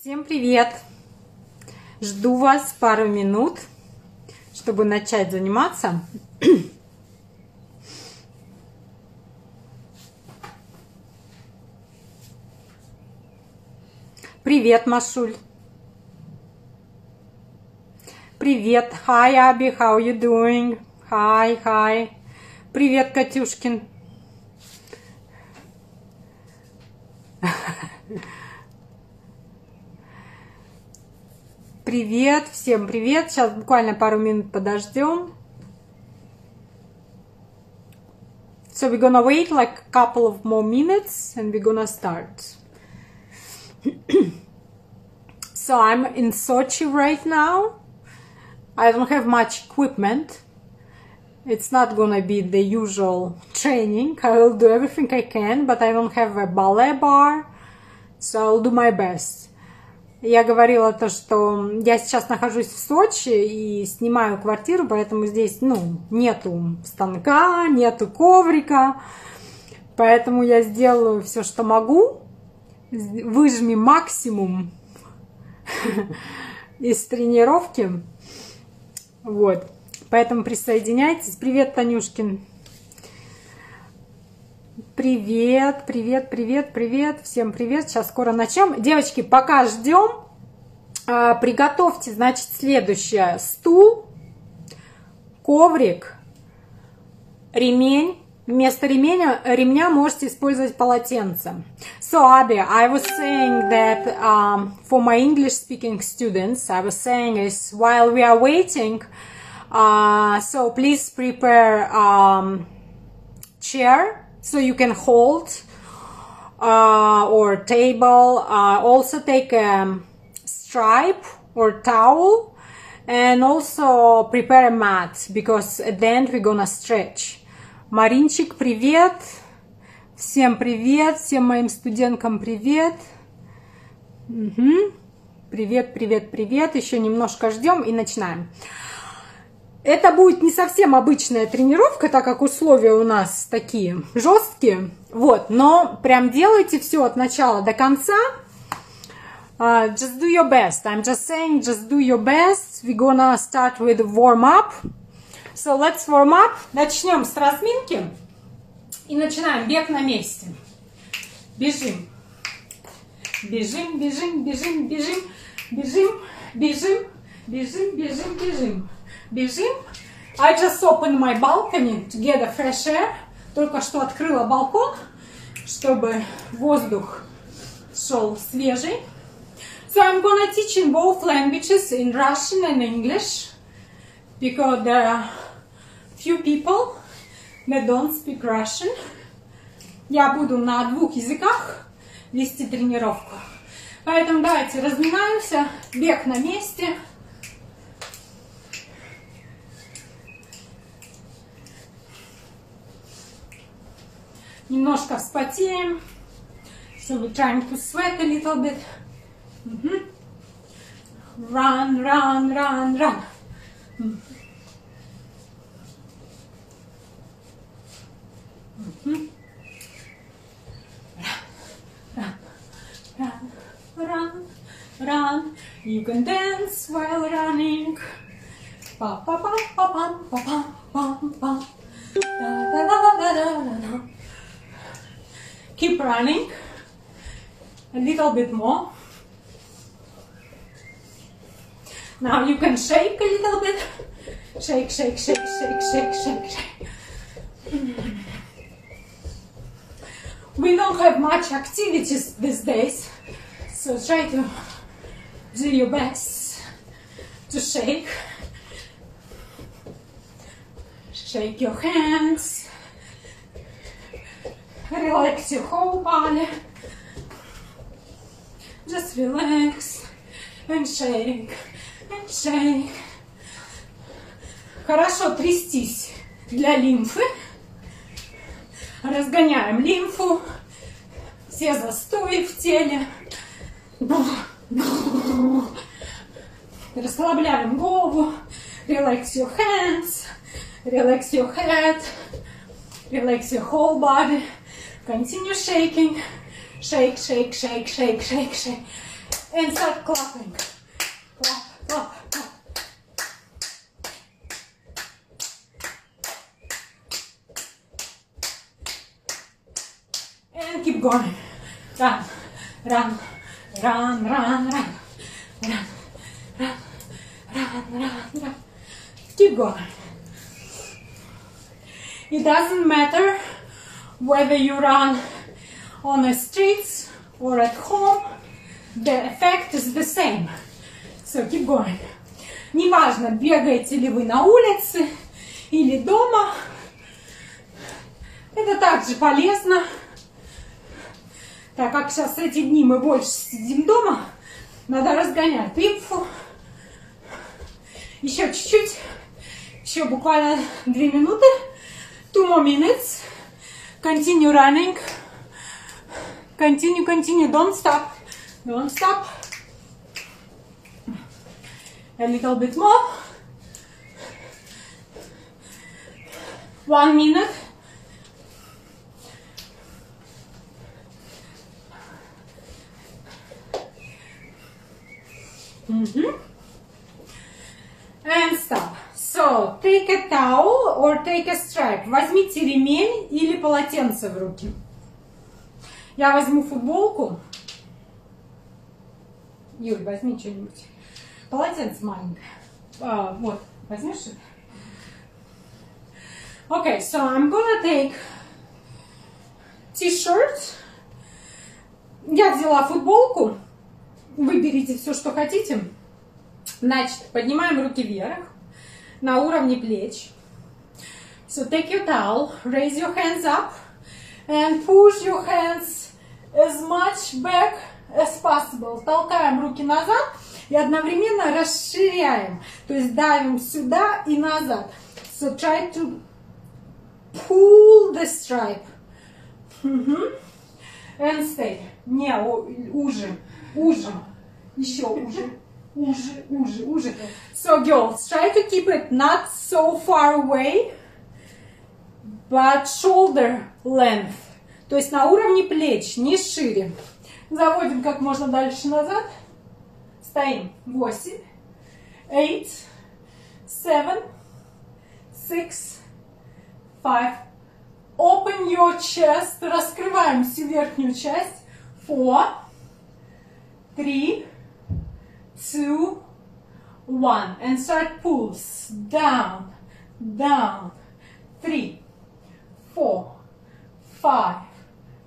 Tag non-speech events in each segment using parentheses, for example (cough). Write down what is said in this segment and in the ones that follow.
Всем привет! Жду вас пару минут, чтобы начать заниматься. (clears throat) Привет, Машуль! Привет! Hi, Аби, how you doing? Hi, hi! Привет, Катюшкин! Привет, всем привет. Сейчас буквально пару минут подождем. So we're gonna wait like a couple of more minutes and we're gonna start. (clears throat) so I'm in Sochi right now. I don't have much equipment. It's not gonna be the usual training. I will do everything I can, but I don't have a ballet bar, so I'll do my best. Я говорила то, что я сейчас нахожусь в Сочи и снимаю квартиру, поэтому здесь, ну, нету станка, нету коврика, поэтому я сделаю все, что могу, выжми максимум (laughs) из тренировки, вот, поэтому присоединяйтесь. Привет, Танюшкин. Привет, привет, привет, привет, всем привет. Сейчас скоро начнем. Девочки, пока ждем, а, приготовьте, значит, следующее. Стул, коврик, ремень. Вместо ремня, ремня можете использовать полотенце. So, Abby, I was saying that um, for my English-speaking students, I was saying is while we are waiting, uh, so please prepare um, chair so you can hold uh, or table. Uh, also take a stripe or towel and also prepare a mat because at the end we're gonna stretch. Маринчик, привет! Всем привет! Всем моим студенткам привет! Угу. Привет, привет, привет! Еще немножко ждем и начинаем. Это будет не совсем обычная тренировка, так как условия у нас такие жесткие. Вот, но прям делайте все от начала до конца. Uh, just do your best. I'm just saying, just do your best. We're gonna start with warm up. So let's warm up. Начнем с разминки. И начинаем бег на месте. Бежим. Бежим, бежим, бежим, бежим, бежим, бежим, бежим, бежим, бежим. Бежим. I just opened my balcony to get a fresh air. Только что открыла балкон, чтобы воздух шел свежий. So I'm gonna teach in both languages, in Russian and English, because there are few people that don't speak Russian. Я буду на двух языках вести тренировку. Поэтому давайте разминаемся, бег на месте. Немножко вспотеем. So we're trying to sweat a little bit. Mm -hmm. Run, run, run, run. Mm -hmm. Run, run, run, run. You can dance while running. Pa pa pa pa pa pa pa pa pa. Da da da da da da da. Keep running. A little bit more. Now you can shake a little bit. Shake, shake, shake, shake, shake, shake, shake. We don't have much activities these days, so try to do your best to shake. Shake your hands. Relax your whole body. Just relax and shake. Шейк. Хорошо трястись для лимфы. Разгоняем лимфу. Все застои в теле. Расслабляем голову. Relax your hands. Relax your head. Relax your whole body. Continue shaking. Shake, shake, shake, shake, shake, shake. and start clapping. Clap, clap, clap. And keep going. Run, run, run, run, run, run, run, run, run, run. Keep going. It doesn't matter whether you run on the streets or at home, the effect is the same. So keep going. Неважно, бегаете ли вы на улице или дома, это также полезно. Так как сейчас эти дни мы больше сидим дома, надо разгонять лимфу. Еще чуть-чуть, еще буквально две минуты. Two more minutes. Continue running. Continue, continue. Don't stop. Don't stop. A little bit more. One minute. Mhm. And stop. So, take a towel or take a stripe. Возьмите ремень или полотенце в руки. Я возьму футболку. Юль, возьми что-нибудь. Полотенце маленькое. А, вот, возьмешь? Okay, so I'm gonna take t-shirt. Я взяла футболку. Выберите все, что хотите. Значит, поднимаем руки вверх на уровне плеч. So take your towel, raise your hands up and push your hands as much back as possible. Толкаем руки назад и одновременно расширяем. То есть давим сюда и назад. So try to pull the stripe. Мгм. And stay. Не, уже, уже. Еще уже. Уже, уже, уже. So girls, try to keep it not so far away, but shoulder length. То есть на уровне плеч, не шире. Заводим как можно дальше назад. Стоим. Восемь, eight, seven, six, five. Open your chest. Раскрываем всю верхнюю часть. Four, three, two, one. And start pulls. Down, down. Three, four, five,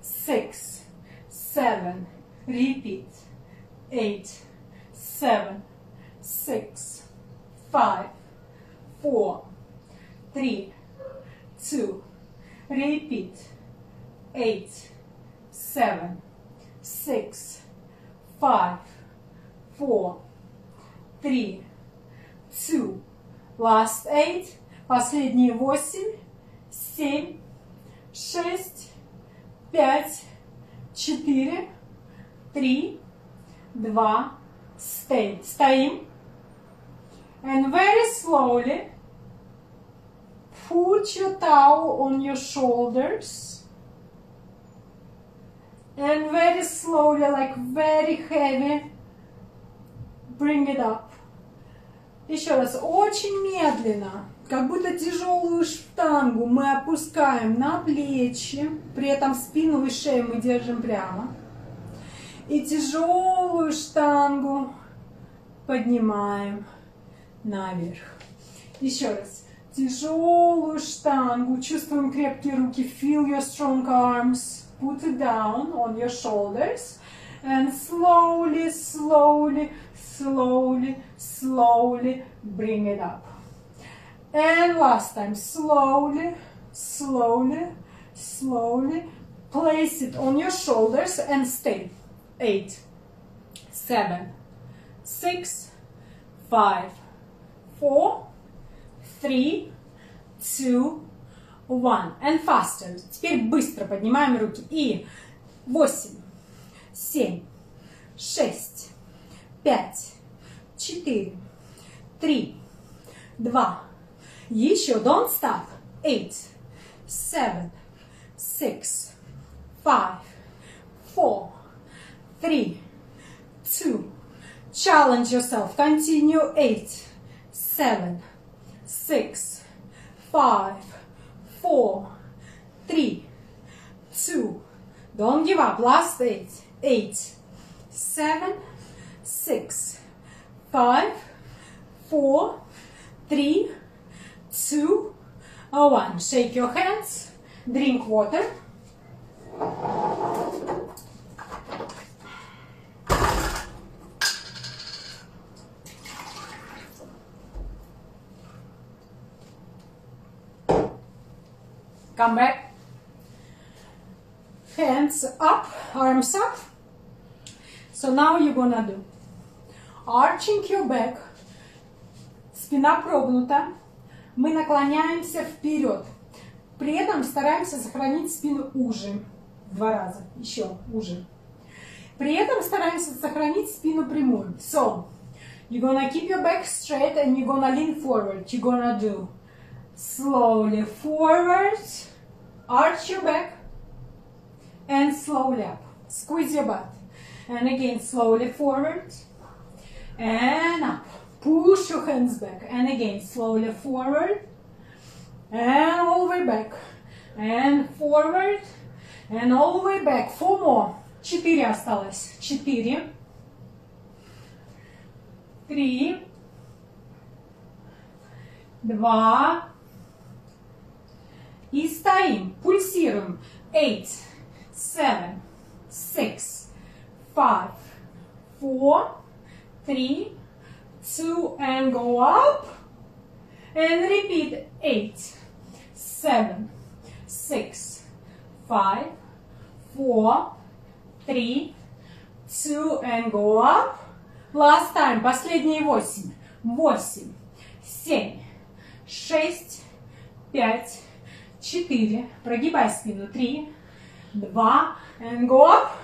six, seven. Repeat. Eight, seven, six, five, four, three, two. Repeat. Eight, seven, six, five, four, three, two. Last eight. Последние восемь, семь, шесть, пять, четыре, три, два, stay. Стоим. And very slowly put your towel on your shoulders. And very slowly, like very heavy, bring it up. Еще раз, очень медленно, как будто тяжелую штангу мы опускаем на плечи, при этом спину и шею мы держим прямо. И тяжелую штангу поднимаем наверх. Еще раз. Тяжелую штангу. Чувствуем крепкие руки. Feel your strong arms. Put it down on your shoulders. And slowly, slowly, slowly, slowly bring it up. And last time, slowly, slowly, slowly place it on your shoulders and stay. Eight, seven, six, five, four, three, two, one. And faster. Теперь быстро поднимаем руки. И восемь, семь, шесть, пять, четыре, три, два. Еще. Don't stop. Eight, seven, six, five, four, three, two, Challenge yourself. Continue. Eight, seven, six, five, four, three, two. Don't give up. Last eight. Eight, seven, six, five, four, three, two, oh, one. Shake your hands. Drink water. Come back. Hands up, arms up. So now you're gonna do arching your back. Спина прогнута. Мы наклоняемся вперед. При этом стараемся сохранить спину уже. Два раза. Еще уже. При этом стараемся сохранить спину прямую. So, you're gonna keep your back straight and you're gonna lean forward. You're gonna do slowly forward, arch your back, and slowly up. Squeeze your butt. And again, slowly forward, and up. Push your hands back. And again, slowly forward, and all the way back. And forward, and all the way back. Four more. Четыре осталось. Четыре. Три. Два. И стоим, пульсируем. Eight, Seven, six, five, four, three, two, and go up. And repeat. Eight, seven, six, five, four, three, two, and go up. Last time. Последние восемь. Восемь, семь, шесть, пять, четыре. Прогибай спину. Три, два, and go up.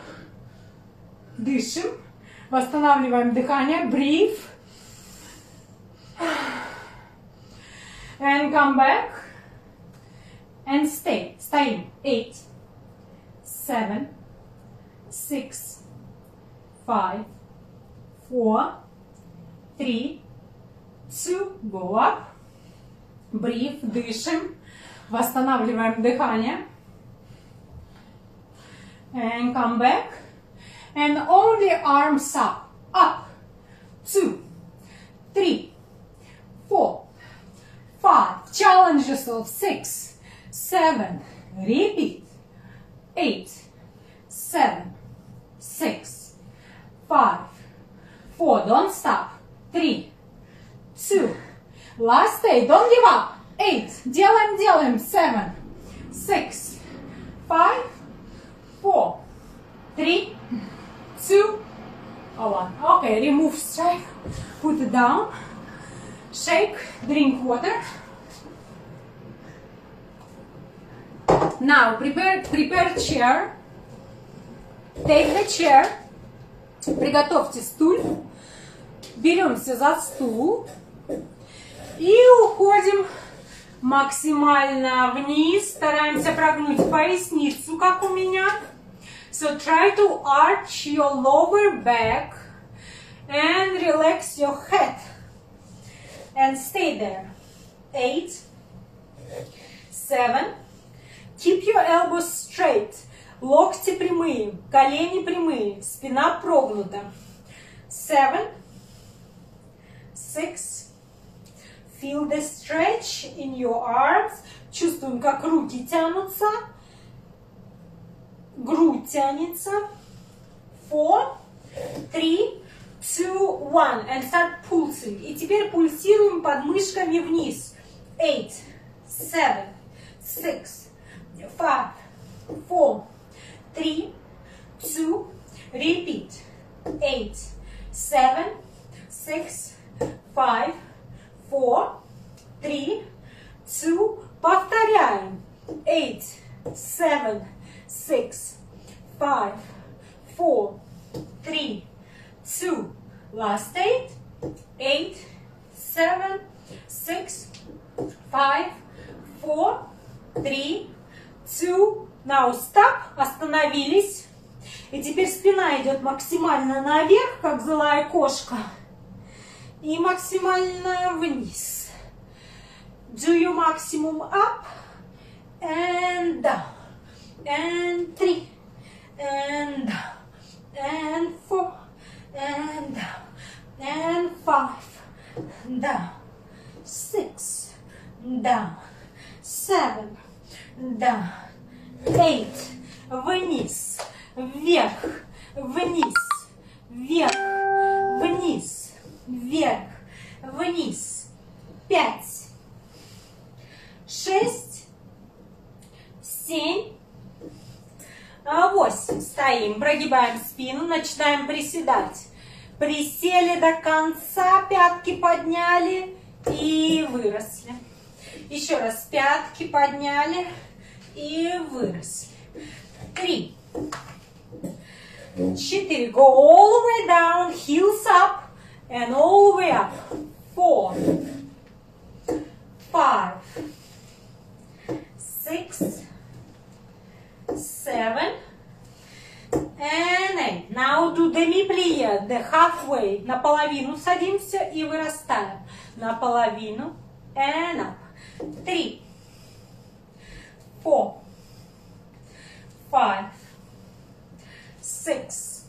Дышим. Восстанавливаем дыхание. Breathe. And come back. And stay. Стоим. Eight, seven, six, five, four, three, two. Go up. Breathe. Дышим. Восстанавливаем дыхание. And come back. And only arms up. Up. Two, three, four, five. Challenge yourself. Six, seven. Repeat. Eight, seven, six, five, four. Don't stop. Three, two. Last eight. Don't give up. Eight. Делаем, делаем. Seven, six, five, four, three, two, one. Okay, remove strike. Put it down. Shake. Drink water. Now prepare prepare chair. Take the chair. Приготовьте стул. Беремся за стул. И уходим максимально вниз. Стараемся прогнуть поясницу, как у меня. So try to arch your lower back and relax your head. And stay there. Eight, seven. Keep your elbows straight. Локти прямые, колени прямые, спина прогнута. Seven, six. Feel the stretch in your arms. Чувствуем, как руки тянутся. Грудь тянется. Four, three, two, one. And start pulsing. И теперь пульсируем подмышками вниз. Eight, seven, six, five, four, three, two. Repeat. Eight, seven, six, five, four, three, two. Повторяем. Eight, seven, five, four, three, two. Last eight. Eight, seven, six, five, four, three, two. Now stop. Остановились. И теперь спина идет максимально наверх, как злая кошка. И максимально вниз. Do your maximum up and down. And three. And down. And four. And down. And five. Down. Six. Down. Seven. Down. Eight. Вниз вверх, вниз, вверх, вниз, вверх, вниз. Пять, шесть, семь, восемь. Стоим, прогибаем спину, начинаем приседать. Присели до конца, пятки подняли и выросли. Еще раз, пятки подняли и выросли. Три. Четыре. Go all the way down, heels up, and all the way up. Four. Five. Six. Seven. And eight. Now do demi-plie, the halfway. Наполовину садимся и вырастаем. Наполовину. And up. Three. Four. Five six.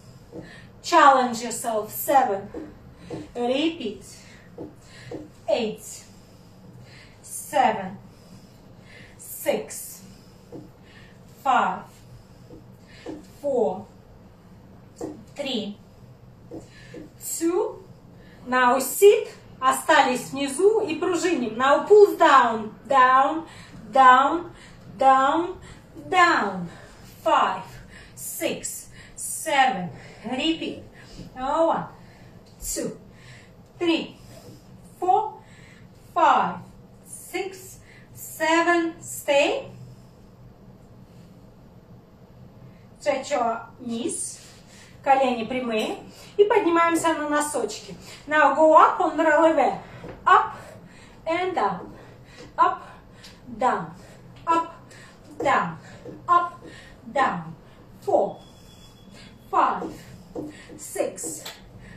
Challenge yourself, seven. Repeat, eight, seven, six, five, four, three, two. Now sit, остались внизу и пружиним. Now pulls down, down, down, down, down. Five, six, seven. Repeat. One, two, three, four, five, six, seven. Stay. Your knees. Колени прямые. И поднимаемся на носочки. Now go up on releve. Up and down. Up, down. Up, down. Up, down. Four, five, six,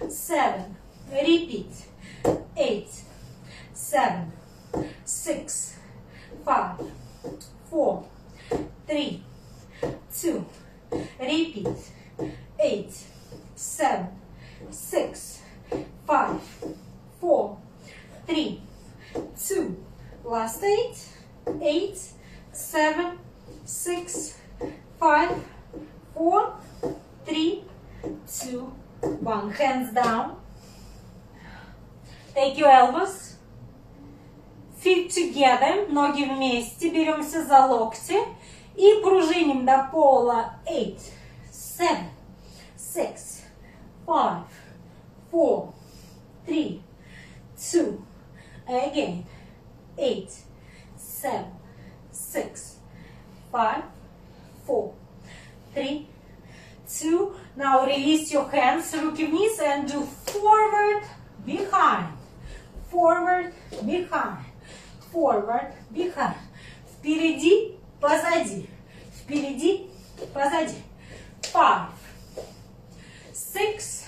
seven, repeat, eight, seven, six, five, four, three, two, repeat, eight, seven, six, five, four, three, two, last eight, eight, seven, six, five, four, three, two, one. Hands down. Take your elbows. Feet together. Ноги вместе. Беремся за локти. И пружиним до пола. Eight, seven, six, five, four, three, two. Again. Eight, seven, six, five, four, three, two. Now release your hands, руки вниз and do forward, behind, forward, behind, forward, behind. Впереди, позади, впереди, позади. Five, six,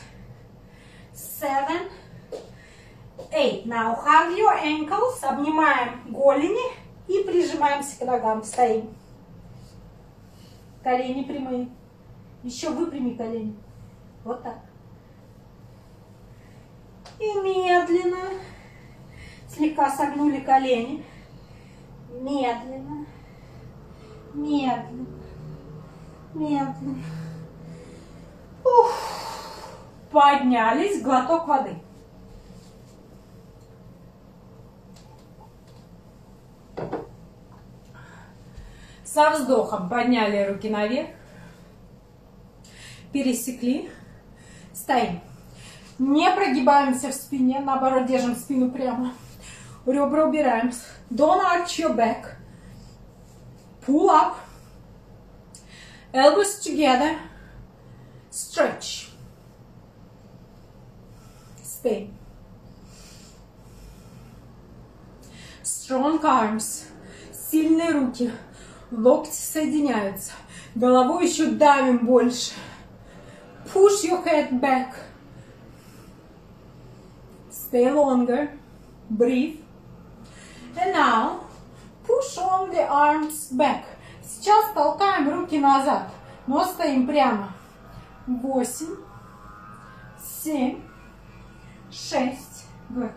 seven, eight. Now hug your ankles, обнимаем голени и прижимаемся к ногам, стоим. Колени прямые. Еще выпрями колени. Вот так. И медленно слегка согнули колени. Медленно. Медленно. Медленно. Ух. Поднялись. Глоток воды. Со вздохом подняли руки наверх пересекли, стоим. Не прогибаемся в спине, наоборот, держим спину прямо. Ребра убираем. Don't arch your back. Pull up. Elbows together. Stretch. Stay. Strong arms. Сильные руки. Локти соединяются. Головой еще давим больше. push your head back. Stay longer. Breathe. And now push on the arms back. Сейчас толкаем руки назад, но стоим прямо. Восемь, семь, шесть, good.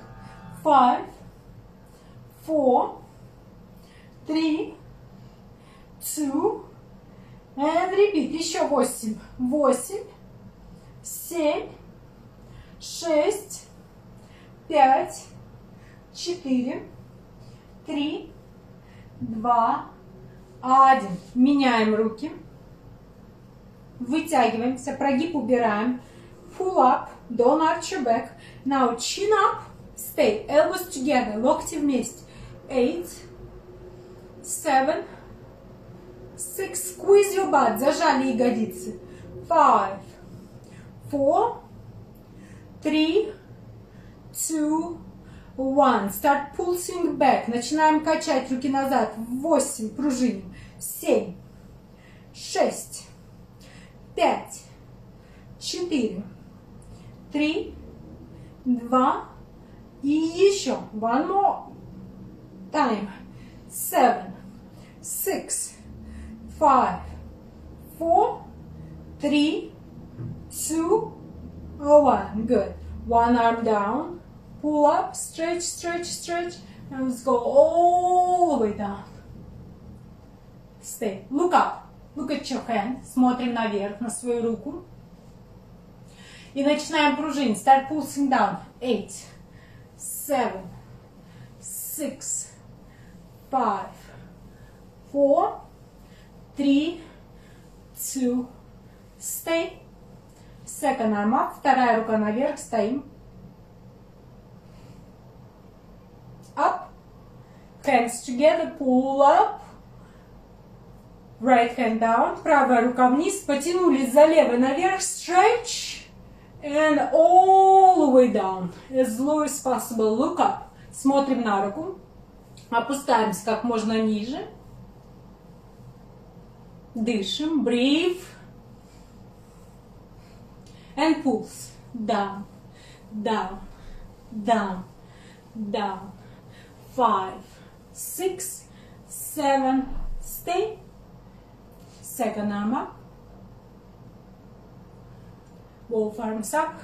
Five, four, three, two, and repeat. Еще восемь. Восемь, семь, шесть, пять, четыре, три, два, один. Меняем руки. Вытягиваемся, прогиб убираем. Pull up, don't arch your back. Now chin up, stay, elbows together, локти вместе. Eight, seven, six, squeeze your butt, зажали ягодицы. Five, four, three, two, one. Start pulsing back. Начинаем качать руки назад. Восемь, пружиним. Семь, шесть, пять, четыре, три, два и еще. One more time. Seven, six, five, four, three, two, one. Good. One arm down. Pull up, stretch, stretch, stretch. And let's go all the way down. Stay. Look up. Look at your hand. Смотрим наверх, на свою руку. И начинаем пружинить. Start pulsing down. Eight, seven, six, five, four, three, two, stay. Second arm up. Вторая рука наверх. Стоим. Up. Hands together. Pull up. Right hand down. Правая рука вниз. Потянулись за левой наверх. Stretch. And all the way down. As low as possible. Look up. Смотрим на руку. Опускаемся как можно ниже. Дышим. Breathe. And pulse. Down. Down. Down. Down. Five. Six. Seven. Stay. Second arm up. Both arms up.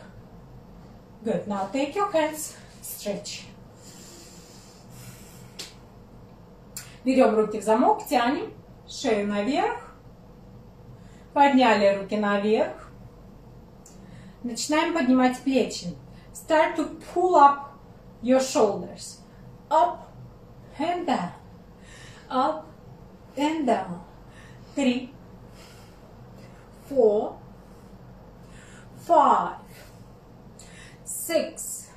Good. Now take your hands. Stretch. Берем руки в замок, тянем шею наверх. Подняли руки наверх. Начинаем поднимать плечи. Start to pull up your shoulders. Up and down. Up and down. Three, four, five, six,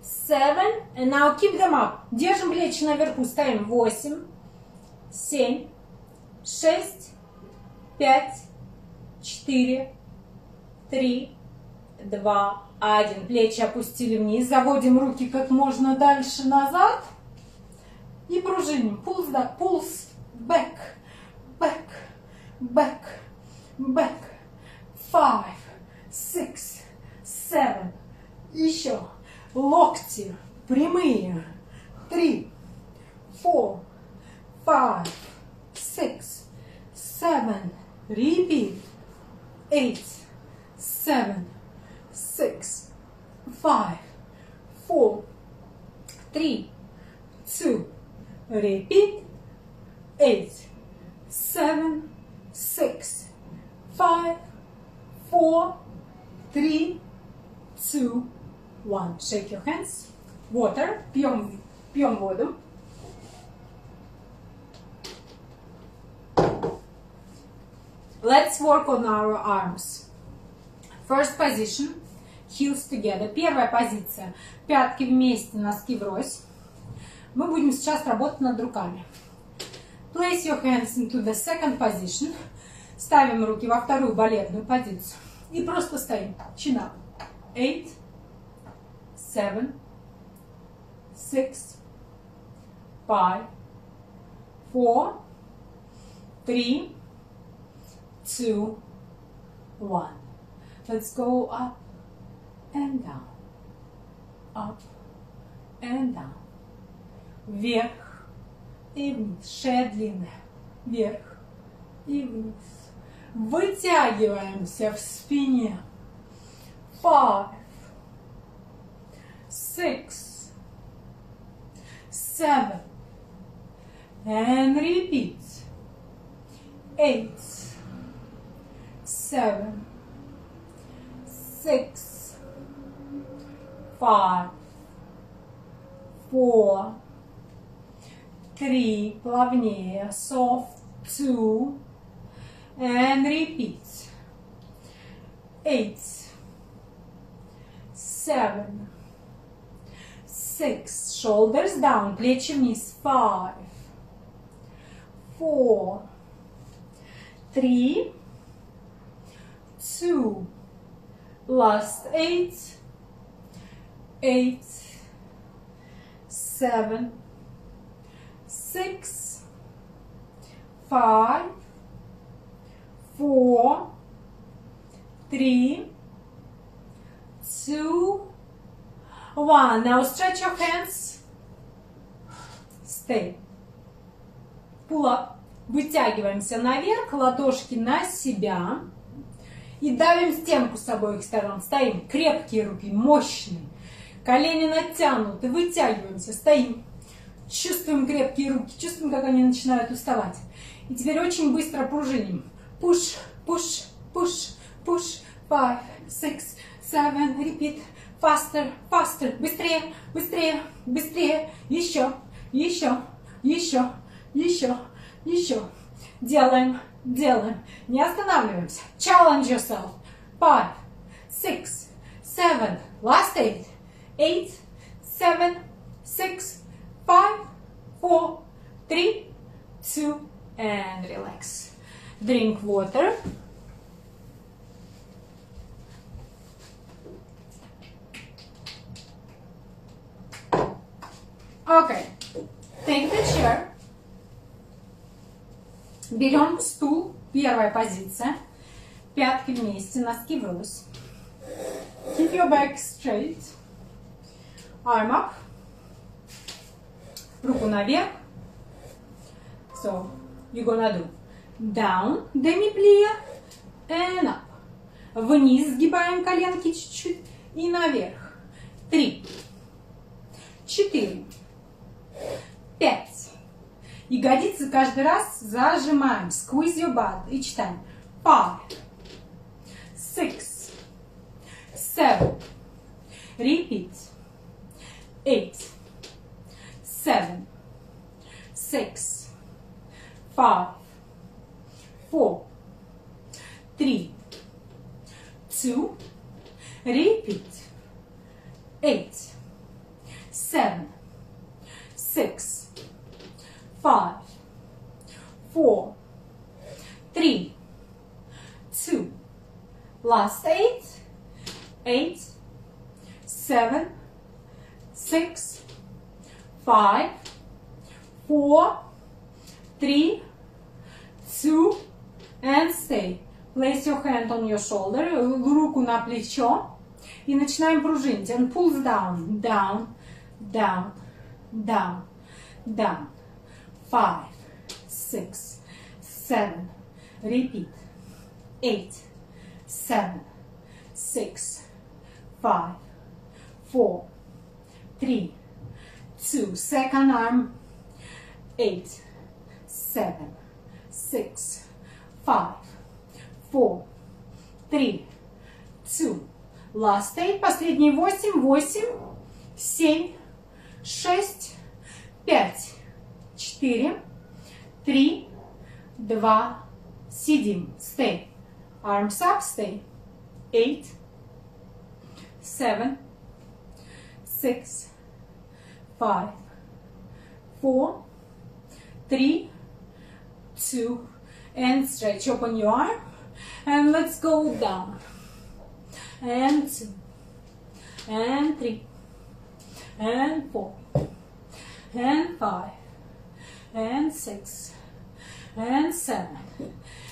seven, and now keep them up. Держим плечи наверху, ставим восемь, семь, шесть, пять, четыре, три, два, один. Плечи опустили вниз, заводим руки как можно дальше назад и пружиним. Pulse, да, pulse, back, back, back, back. Five, six, seven. Еще. Локти прямые. Три, four, five, six, seven. Repeat. Eight, seven, six, five, four, three, two. Repeat. Eight, seven, six, five, four, three, two, one. Shake your hands. Water. Пьем, пьем воду. Let's work on our arms. First position. Heels together. Первая позиция. Пятки вместе, носки врозь. Мы будем сейчас работать над руками. Place your hands into the second position. Ставим руки во вторую балетную позицию. И просто стоим. Chin up. Eight, seven, six, five, four, three, two, one. Let's go up and down. Up and down. Вверх и вниз. Шея длинная. Вверх и вниз. Вытягиваемся в спине. Five. Six. Seven. And repeat. Eight. Seven. Six. Five. Four. Three. Плавнее. Soft. Two. And repeat. Eight. Seven. Six. Shoulders down. Плечи вниз. Five. Four. Three. Two. Last eight. Eight. Seven. Six. Five. Four. Three. Two. One. Now stretch your hands. Stay. Pull up. Вытягиваемся наверх, ладошки на себя. И давим стенку с обоих сторон. Стоим. Крепкие руки, мощные. Колени натянуты. Вытягиваемся. Стоим. Чувствуем крепкие руки. Чувствуем, как они начинают уставать. И теперь очень быстро пружиним. Push, push, push, push. Five, six, seven. Repeat. Faster, faster. Быстрее, быстрее, быстрее. Еще, еще, еще, еще, еще. Делаем, делаем. Не останавливаемся. Challenge yourself. Five, six, seven. Last eight. Eight, seven, six, five, four, three, two, and relax. Drink water. Okay. Take the chair. Берем стул. Первая позиция. Пятки вместе, носки врозь. Keep your back straight. Arm up. Руку наверх. So, you're gonna do down, demi-plie, and up. Вниз сгибаем коленки чуть-чуть и наверх. Три, четыре, пять. Ягодицы каждый раз зажимаем. Squeeze your butt each time. Five, six, seven. Repeat. Eight, seven, six, five, four, three, two, repeat. Eight, seven, six, five, four, three, two. Last eight, eight, seven, six, five, four, three, two, and stay. Place your hand on your shoulder, руку на плечо, и начинаем пружинить. And pulls down, down, down, down, down. Five, six, seven. Repeat. Eight, seven, six, five, four, three, two. Second arm. Eight, seven, six, five, four, three, two. Last eight. Последние восемь. Восемь, семь, шесть, пять, четыре, три, два. Сидим. Stay. Arms up. Stay. Eight, seven, six, five, four, three, two, and stretch. Open your arm, and let's go down. And two, and three, and four, and five, and six, and seven,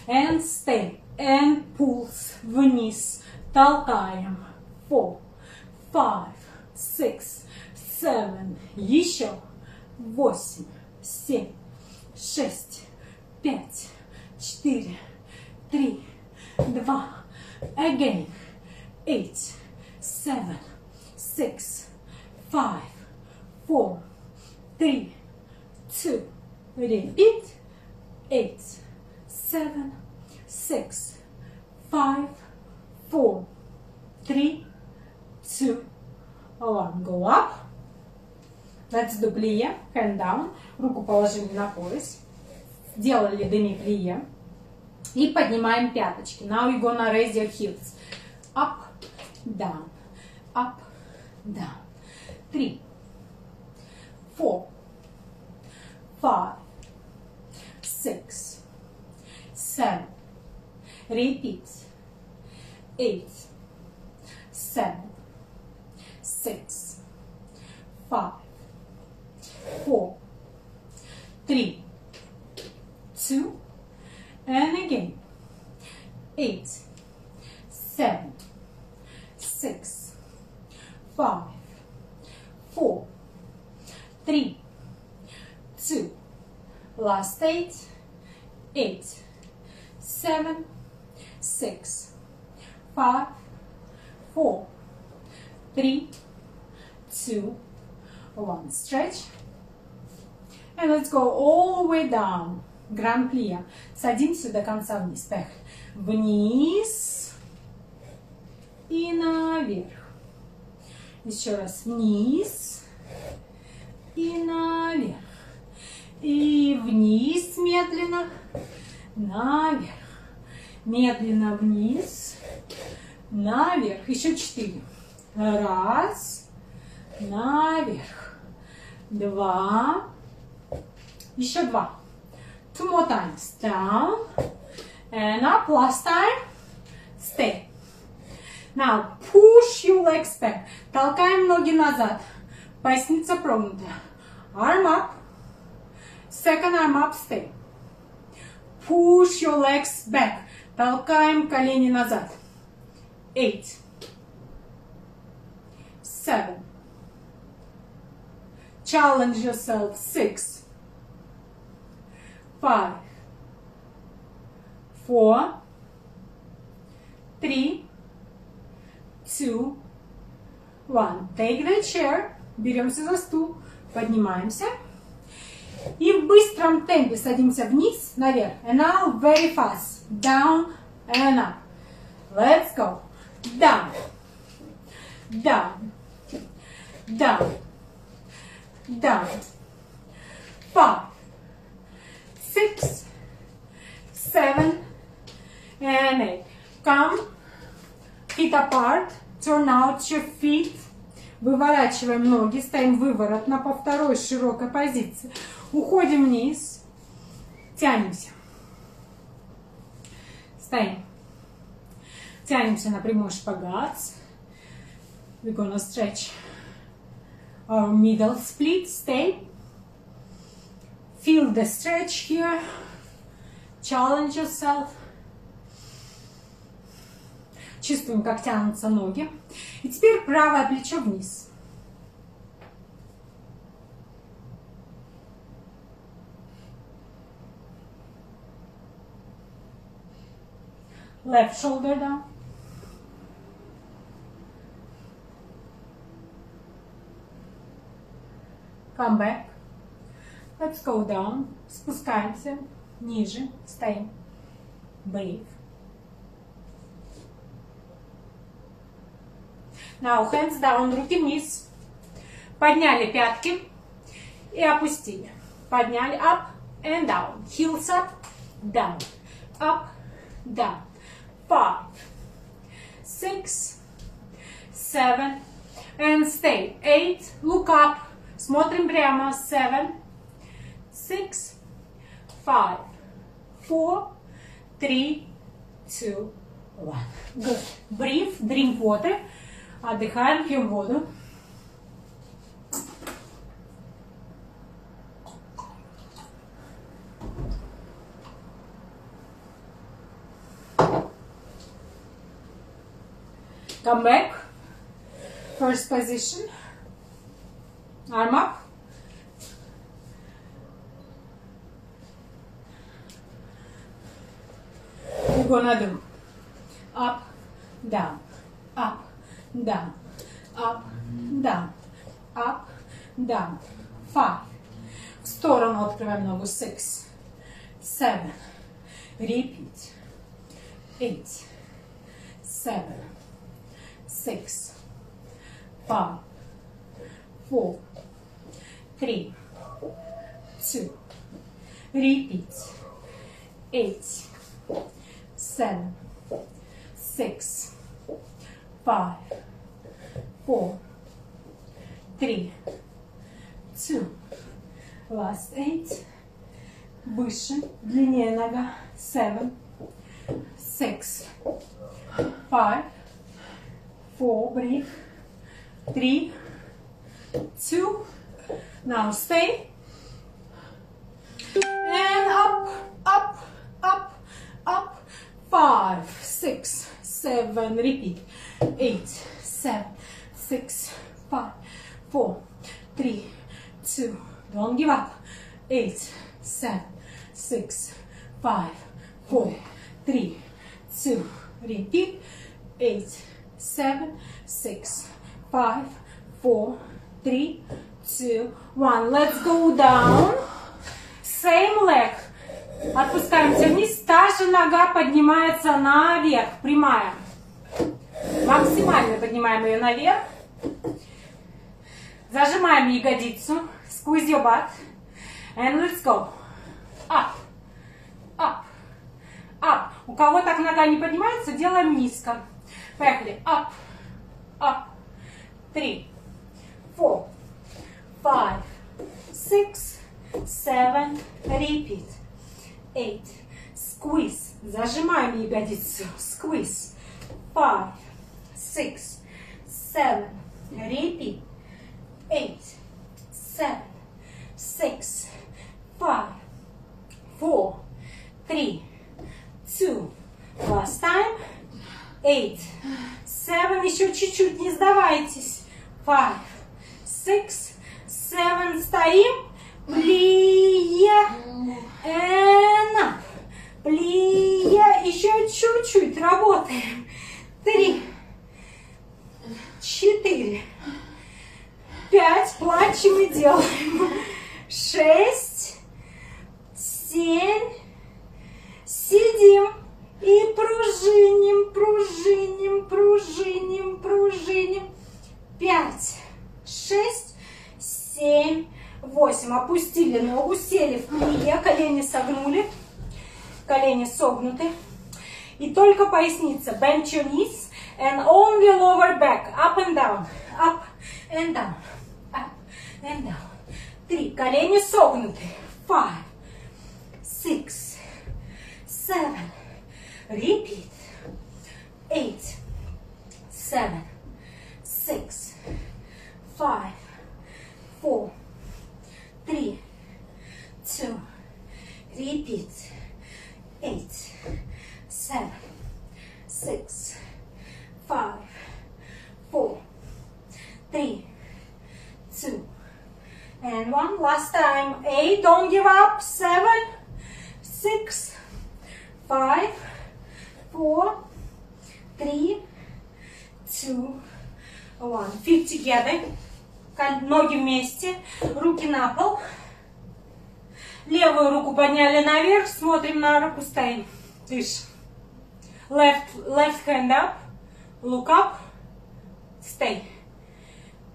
and stay, and pulls вниз, Толкаем. Four, five, six, seven. Еще. Восемь, семь, шесть, пять, четыре, три, два. Again. Eight, seven, six, five, four, three, two. Repeat. Eight, seven, six, five, four, three, two, one. Go up. Let's do пlie. Hand down. Руку положили на пояс. Делали деми плие. И поднимаем пяточки. Now you're gonna raise your heels. Up, down, up, down. Three, four, five, six, seven. Repeat. Eight, seven, six, five, four, three, two, and again. Eight, seven, six, five, four, three, two. Last eight, eight, seven, six, five, four, three, two, one. Stretch. And let's go all the way down. Гран плия. Садимся до конца вниз. Так. Вниз. И наверх. Еще раз. Вниз. И наверх. И вниз медленно. Наверх. Медленно вниз. Наверх. Еще четыре. Раз. Наверх. Два. Еще два. Two more times. Down. And up. Last time. Stay. Now push your legs back. Толкаем ноги назад. Поясница прогнутая. Arm up. Second arm up. Stay. Push your legs back. Толкаем колени назад. Eight. Seven. Challenge yourself. Six. Five. Four. Three. Two. One. Take the chair. Беремся за стул. Поднимаемся. И в быстром темпе садимся вниз, наверх. And now very fast. Down and up. Let's go. Down. Down. Down. Down. Five. Six. Seven. And eight. Come. Feet apart. Turn out your feet. Выворачиваем ноги, стоим выворотно по второй широкой позиции. Уходим вниз. Тянемся. Стоим. Тянемся на прямой шпагат. We're gonna stretch our middle split. Stay. Feel the stretch here. Challenge yourself. Чувствуем, как тянутся ноги. И теперь правое плечо вниз. Left shoulder down. Come back. Let's go down. Спускаемся ниже. Стоим. Breathe. Now hands down, руки вниз. Подняли пятки и опустили. Подняли up and down. Heels up, down. Up, down. Five, six, seven, and stay. Eight, look up. Смотрим прямо. Seven, six, five, four, three, two, one. Good. Breathe, drink water. Отдыхаем, пьем воду. Come back. First position. Arm up. We're gonna do up, down, up, down, up, down, up, down. Five. В сторону открываем ногу. Six, seven. Repeat. Eight, seven, six, five, four, three, two. Repeat. Eight, seven, six, five, four, three, two. Last eight. Выше, длиннее нога. Seven, six, five, four, breathe, three, two. Now stay. And up, up, up, up. Five, six, seven, repeat. Eight, seven, six, five, four, three, two. Don't give up. Eight, seven, six, five, four, three, two. Repeat. Eight, seven, six, five, four, three, two, one. Let's go down. Same leg. Отпускаемся вниз. Та же нога поднимается наверх. Прямая. Максимально поднимаем ее наверх. Зажимаем ягодицу. Squeeze your butt. And let's go. Up. Up. Up. У кого так нога не поднимается, делаем низко. Поехали. Up. Up. Three. Four. Five. Six. Seven. Repeat. Eight. Squeeze. Зажимаем ягодицу. Squeeze. Five. Six. Seven. Repeat. Eight. Seven. Six. Five. Four. Three. Two. Last time. Eight. Seven. Еще чуть-чуть. Не сдавайтесь. Five. Six. Seven. Стоим. And up. Плия. Еще чуть-чуть. Работаем. Три. Четыре. Пять. Плачем и делаем. Шесть. Семь. Сидим. И пружиним, пружиним, пружиним, пружиним. Пять. Шесть. Семь. Восемь. Опустили ногу, сели в плие, колени согнули, колени согнуты. И только поясница. Bend your knees and only lower back. Up and down. Up and down. Up and down. Три. Колени согнуты. Five. Six. Seven. Repeat. Eight. Seven. Six. Five. Four three, two, repeat, eight, seven, six, five, four, three, two, and one. Last time, eight, don't give up, seven, six, five, four, three, two, one. Feet together. ноги вместе, руки на пол. Левую руку подняли наверх, смотрим на руку, стоим. Дышим. Left, left hand up, look up, stay.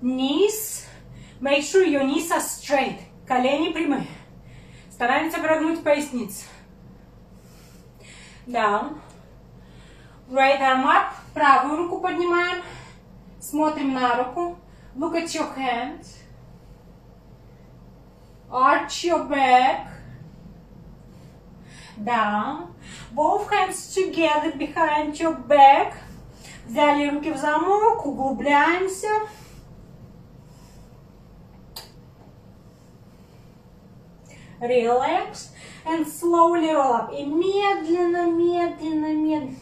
Knees, are straight. Колени прямые. Стараемся прогнуть поясницу. Down. Right arm up, правую руку поднимаем. Смотрим на руку. Look at your hand. Arch your back. Down. Both hands together behind your back. Взяли руки в замок, углубляемся. relax, and slowly roll up. И медленно, медленно, медленно.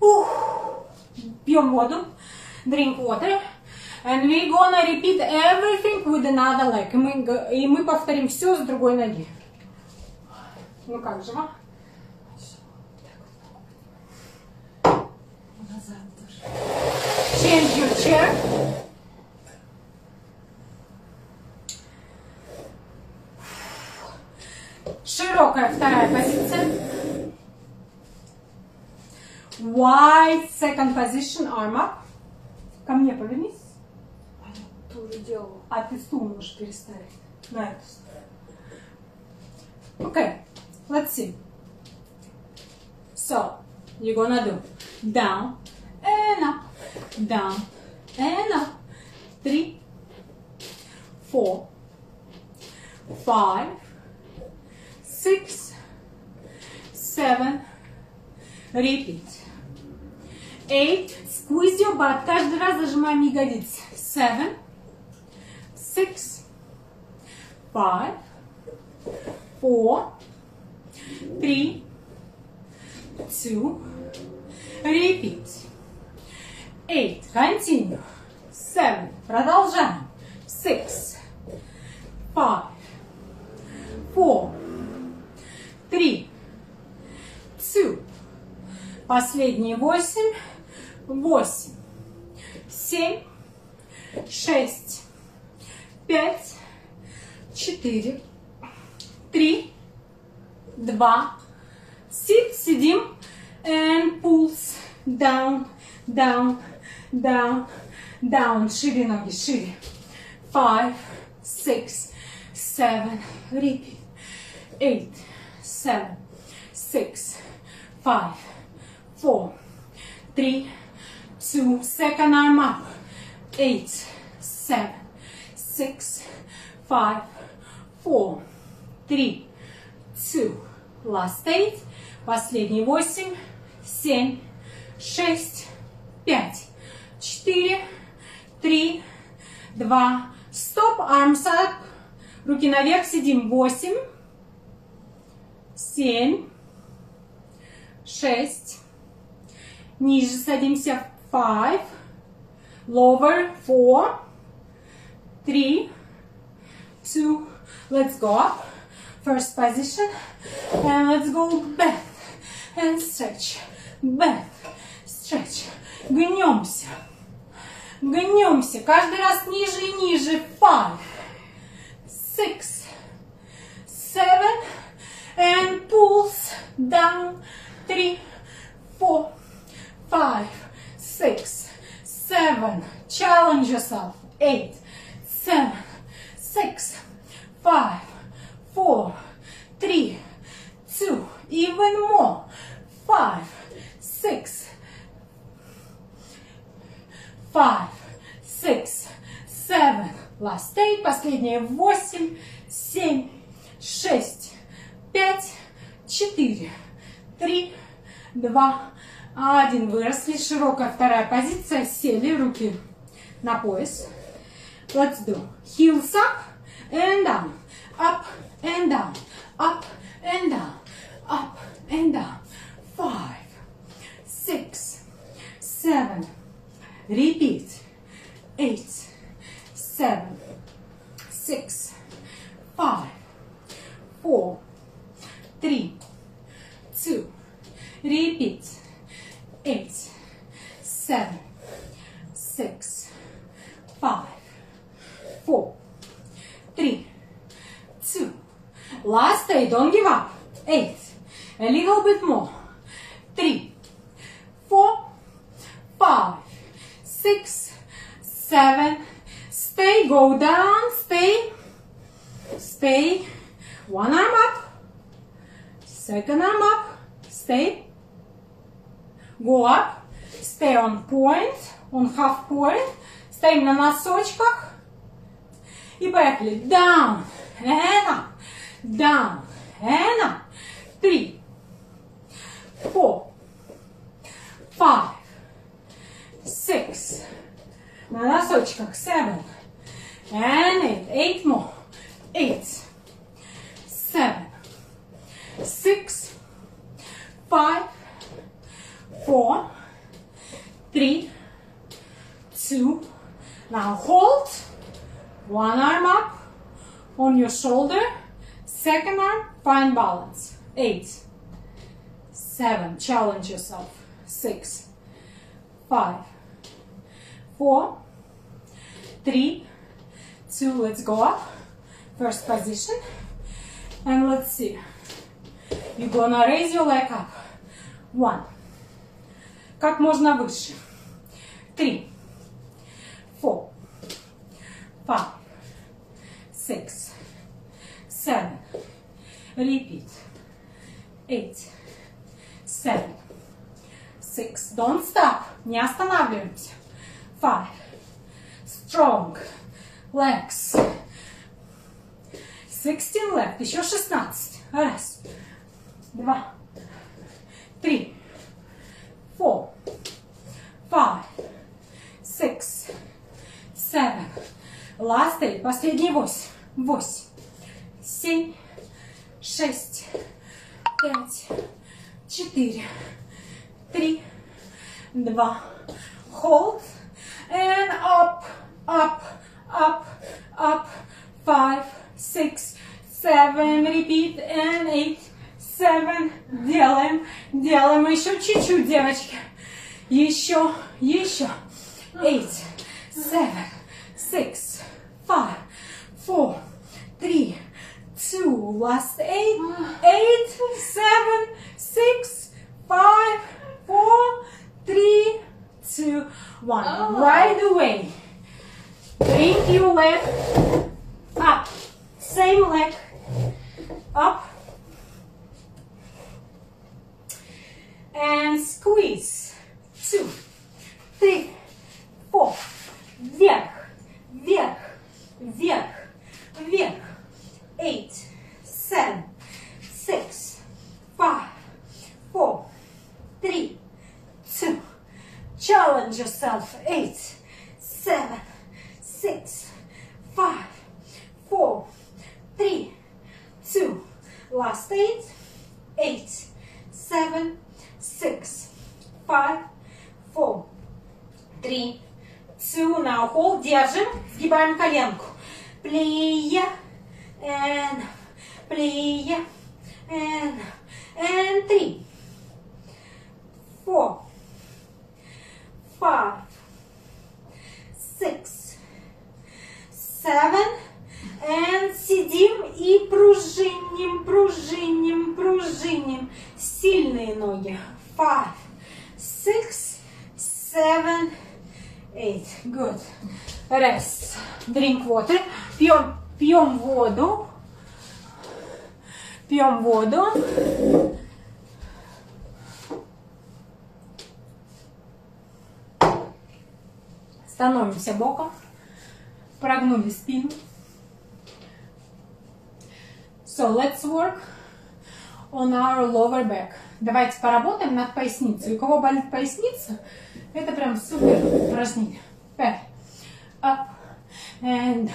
Ух. Пьем воду. Drink water. And we gonna repeat everything with another leg. И мы, и мы повторим все с другой ноги. Ну как же, а? Change your chair. Широкая вторая позиция. Wide second position, arm up. Ко мне повернись. Аня тоже делала. А ты стул можешь переставить на эту сторону. Okay, let's see. So, you're gonna do down and up, down and up. Three, four, five, six, seven. Repeat. Eight. Squeeze your butt. Каждый раз зажимаем ягодицы. Seven, six, five, four, three, two, repeat. Eight, continue. Seven, продолжаем. Six, five, four, three, two. Последние восемь, восемь, семь, шесть, пять, четыре, три, два, sit, сидим, and pulse, down, down, down, down, шире ноги, шире, five, six, seven, repeat, eight, seven, six, five, four, three, two, second arm up, eight, seven, six, five, four, three, two, last eight, последний восемь, семь, шесть, пять, четыре, три, два, стоп, arms up, руки наверх, сидим, восемь, семь, шесть, ниже садимся, five, lower, four, three, two, let's go up, first position, and let's go back, and stretch, back, stretch, гнемся, гнемся, каждый раз ниже и ниже, five, six, seven, and pulse down, three, four, five, six, seven, challenge yourself, eight, seven, six, five, four, three, two, even more, five, six, five, six, seven, last eight, последние восемь, семь, шесть, Пять, четыре, три, два, один. Выросли, широкая вторая позиция, сели, руки на пояс. Let's do heels up and down, up and down, up and down, up and down. Five, six, seven. Repeat. Eight, seven, six, five, four, three, two. Repeat. Eight, seven, six, five, four, three, two. Last eight, don't give up. Eight. A little bit more. Three, four, five, six, seven. Stay, go down, stay, stay. One arm up, second arm up, stay. Go up, stay on point, on half point. Стоим на носочках. И поехали. Down and up, down and up. Three, four, five, six. На носочках. Seven and eight. Eight more. Eight, seven, six, five, four, three, two. Now hold. One arm up on your shoulder. Second arm, find balance. Eight, seven, challenge yourself. Six, five, four, three, two, let's go up. First position. And let's see. You're gonna raise your leg up. One. Как можно выше. Three, four, five, six, seven. Repeat. Eight, seven, six. Don't stop. Не останавливаемся. Five. Strong. Legs. Sixteen left. Еще шестнадцать. Раз. Два. Три. Four. Five. Six. Seven. Last eight. Последний восемь. Восемь. Семь. Шесть. Пять. Четыре. Три. Два. Hold. And up. Up. Up. Up. Five. Six. Seven. Repeat. And eight. Seven. Делаем. Делаем еще чуть-чуть, девочки. Еще. Еще. Eight. Seven. Six. Five. Four. Three. Two. Last eight. Eight. Seven. Six. Five. Four. Three. Two. One. Right away. Bring your leg up. Same leg. Up. And squeeze. Two. Three. Four. Вверх. Вверх. Вверх. Вверх. Eight. Seven. Six. Five. Four. Three. Two. Challenge yourself. Eight. Seven. Six. Five. Four. Three. Two. Last eight. Eight. Seven. Six. Five. Four. Three. Two. Now hold. Держим. Сгибаем коленку. Плея. And. Плея. And. And three. Four. Five. Six. Seven. And сидим и пружиним, пружиним, пружиним. Сильные ноги. Five, six, seven, eight. Good. Rest. Drink water. Пьем, пьем воду. Пьем воду. Становимся боком. Прогнули спину. So let's work on our lower back. Давайте поработаем над поясницей. У кого болит поясница, это прям супер упражнение. Back, up and.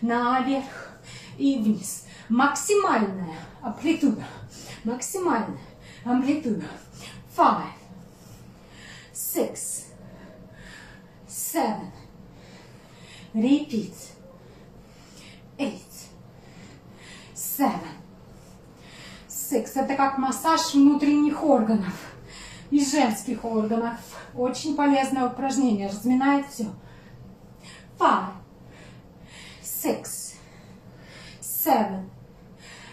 Наверх и вниз. Максимальная амплитуда. Максимальная амплитуда. Five, six, seven. Repeat. Eight seven, six. Это как массаж внутренних органов и женских органов. Очень полезное упражнение, разминает все. Five, six, seven.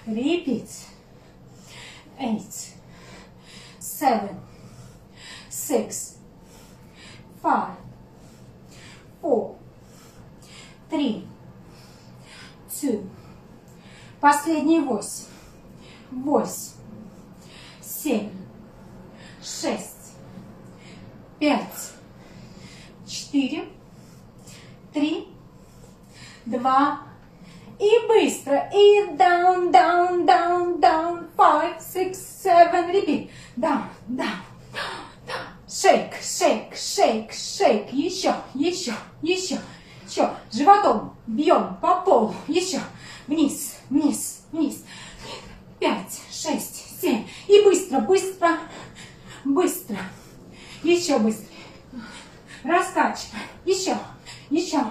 Repeat. Eight, seven, six, five, four, three, two, Последние восемь. Восемь. Семь. Шесть. Пять. Четыре. Три. Два. И быстро. И down, down, down, down. Five, six, seven. Repeat. Down, down. Шейк, шейк, шейк, шейк. Еще, еще, еще, еще. Животом бьем по полу. Еще. Вниз, вниз, вниз. Пять, шесть, семь. И быстро, быстро, быстро. Еще быстрее. Раскачиваем. Еще, еще.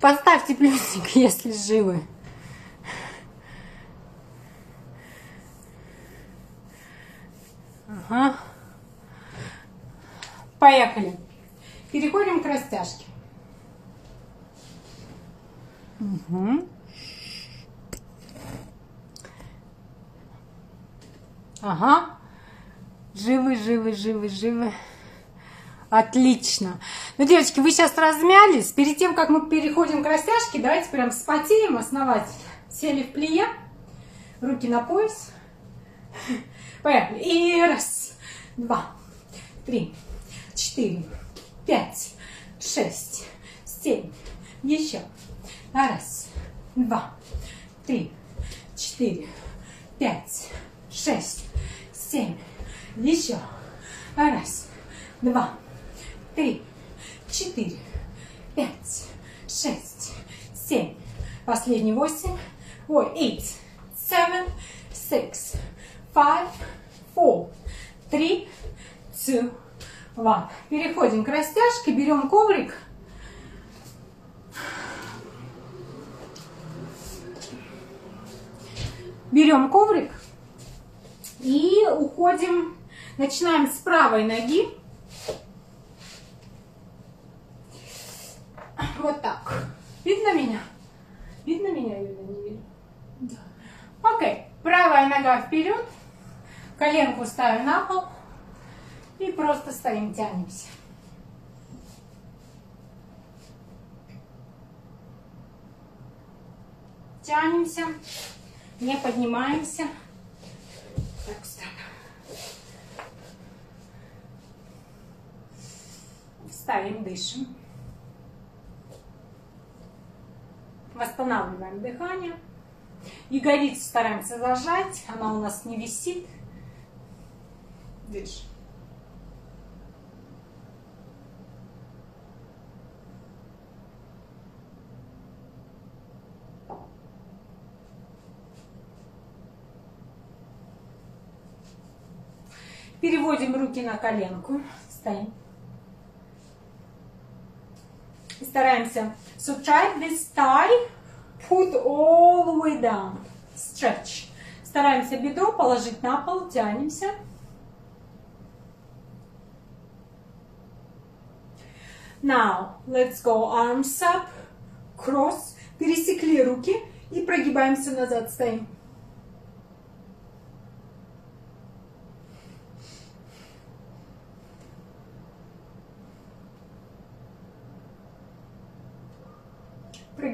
Поставьте плюсик, (laughs) если живы. Ага. Поехали. Переходим к растяжке. Угу. Ага. Живы, живы, живы, живы. Отлично. Ну, девочки, вы сейчас размялись. Перед тем, как мы переходим к растяжке, давайте прям спотеем основательно. Сели в плие, руки на пояс. Поехали. И раз, два, три, четыре, пять, шесть, семь. Еще. Раз, два, три, четыре, пять, шесть, семь. Еще. Раз, два, три, четыре, пять, шесть, семь. Последний восемь. Ой, eight, seven, six, five, four, three, two, one. Переходим к растяжке, берем коврик. Берем коврик и уходим, начинаем с правой ноги. Вот так. Видно меня? Видно меня, Юля, не видно? Да. Окей. Правая нога вперед. Коленку ставим на пол. И просто стоим, тянемся. Тянемся. Не поднимаемся. Так, встану. Вставим, дышим. Восстанавливаем дыхание. Ягодицу стараемся зажать, она у нас не висит. Дышим. Переводим руки на коленку. Стоим. И стараемся. So try this thigh, put all the way down. Stretch. Стараемся бедро положить на пол, тянемся. Now, let's go arms up, cross. Пересекли руки и прогибаемся назад, стоим.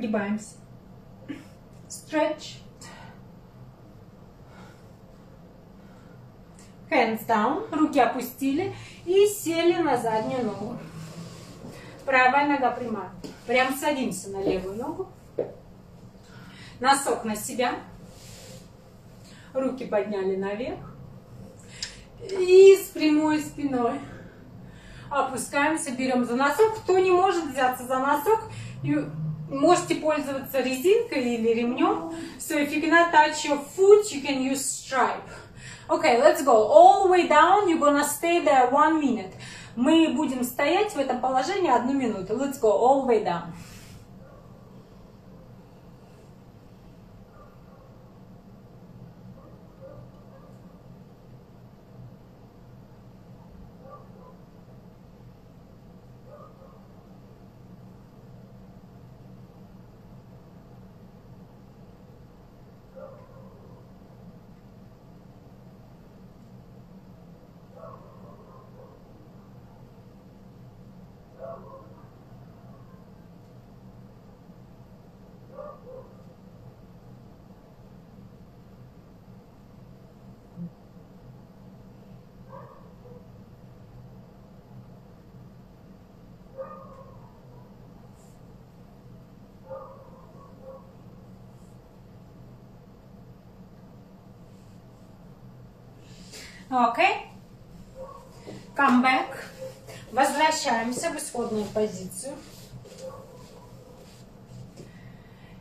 Прогибаемся. Stretch. Hands down. Руки опустили и сели на заднюю ногу. Правая нога прямая. Прям садимся на левую ногу. Носок на себя. Руки подняли наверх. И с прямой спиной опускаемся, берем за носок. Кто не может взяться за носок, можете пользоваться резинкой или ремнем. So if you cannot touch your foot, you can use stripe. Okay, let's go. All the way down, you're gonna stay there one minute. Мы будем стоять в этом положении одну минуту. Let's go all the way down. Окей. Back. Возвращаемся в исходную позицию.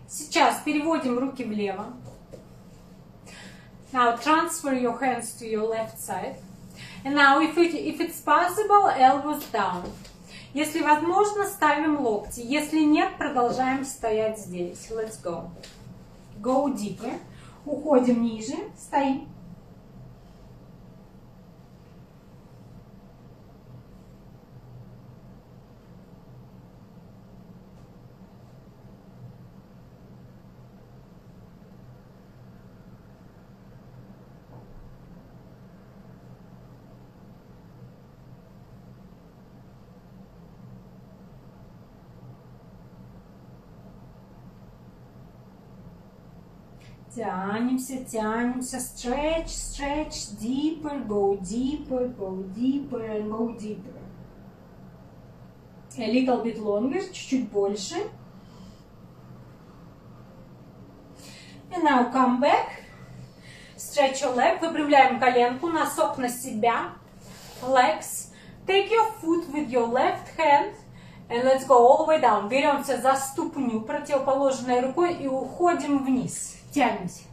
Сейчас переводим руки влево. Now transfer your hands to your left side. And now, if, it, if it's possible, elbows down. Если возможно, ставим локти. Если нет, продолжаем стоять здесь. Let's go. Go deeper. Уходим ниже. Стоим. Тянемся, тянемся. Stretch, stretch, deeper, go deeper, go deeper, and go deeper. A little bit longer, чуть-чуть больше. And now come back. Stretch your leg. Выпрямляем коленку, носок на себя. Legs. Take your foot with your left hand. And let's go all the way down. Беремся за ступню противоположной рукой и уходим вниз. Тянемся.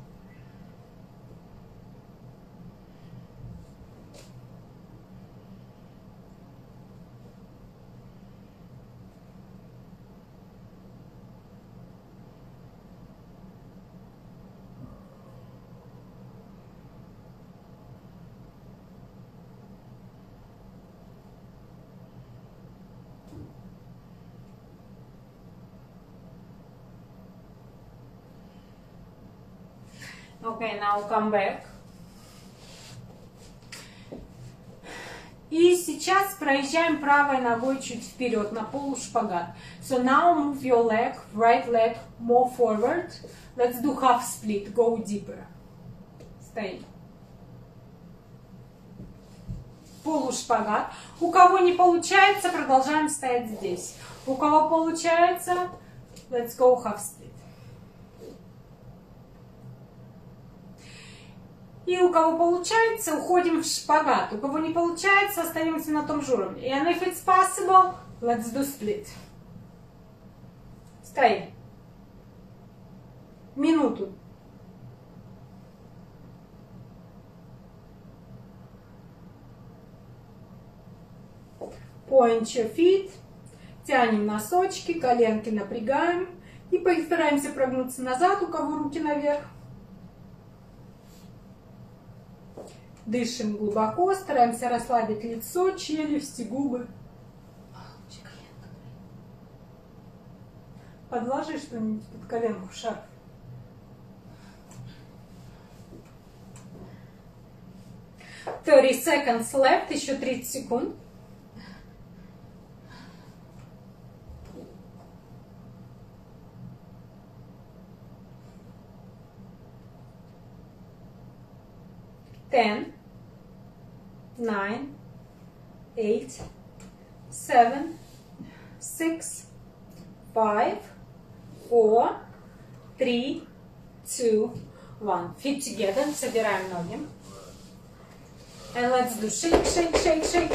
Okay, now come back. И сейчас проезжаем правой ногой чуть вперед на полушпагат. So now move your leg, right leg more forward. Let's do half split, go deeper. Стоим. Полушпагат. У кого не получается, продолжаем стоять здесь. У кого получается, let's go half split. И у кого получается, уходим в шпагат. У кого не получается, остаемся на том же уровне. And if it's possible, let's do split. Стоим. Минуту. Point your feet. Тянем носочки, коленки напрягаем. И постараемся прогнуться назад, у кого руки наверх. Дышим глубоко, стараемся расслабить лицо, челюсти, губы. Подложи что-нибудь под коленку в шарф. Thirty seconds left, еще 30 секунд. Ten nine, eight, seven, six, five, four, three, two, one. Feet together. Собираем ноги. And let's do shake, shake, shake, shake.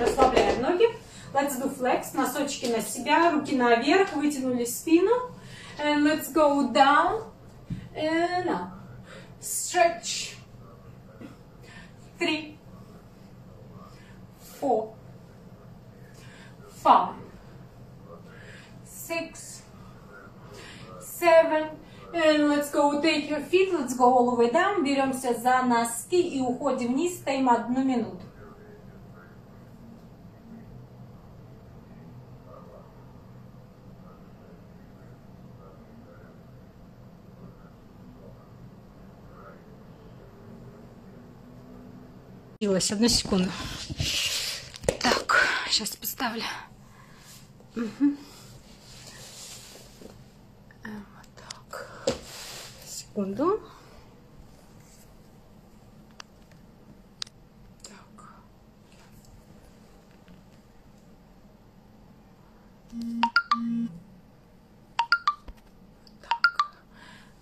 Расслабляем ноги. Let's do flex. Носочки на себя, руки наверх, вытянули спину. And let's go down and up. Stretch Three, four, five, six, seven, and let's go take your feet, let's go all the way down, беремся за носки и уходим вниз, стоим одну минуту. Одну секунду. Так, сейчас поставлю. Угу. Вот так. Секунду. Так.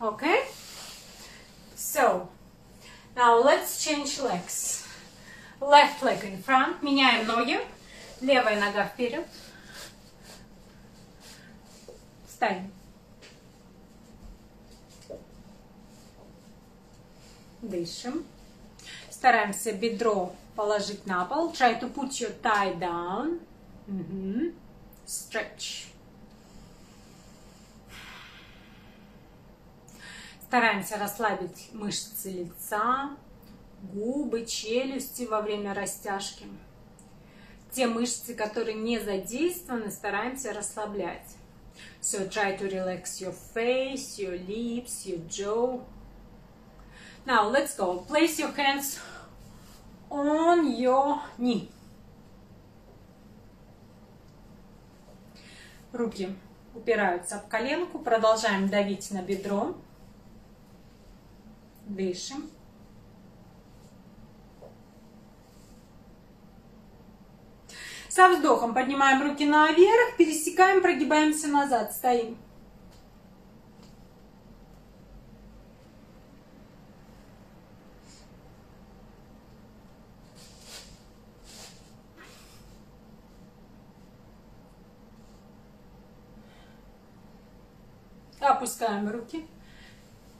Okay. So, now let's change legs. Left leg in front. Меняем ноги. Левая нога вперед. Встань. Дышим. Стараемся бедро положить на пол. Try to put your thigh down. Мгм. Stretch. Стараемся расслабить мышцы лица, губы, челюсти во время растяжки. Те мышцы, которые не задействованы, стараемся расслаблять. So try to relax your face, your lips, your jaw. Now let's go. Place your hands on your knee. Руки упираются в коленку. Продолжаем давить на бедро. Дышим. Со вздохом поднимаем руки наверх, пересекаем, прогибаемся назад, стоим. Опускаем руки.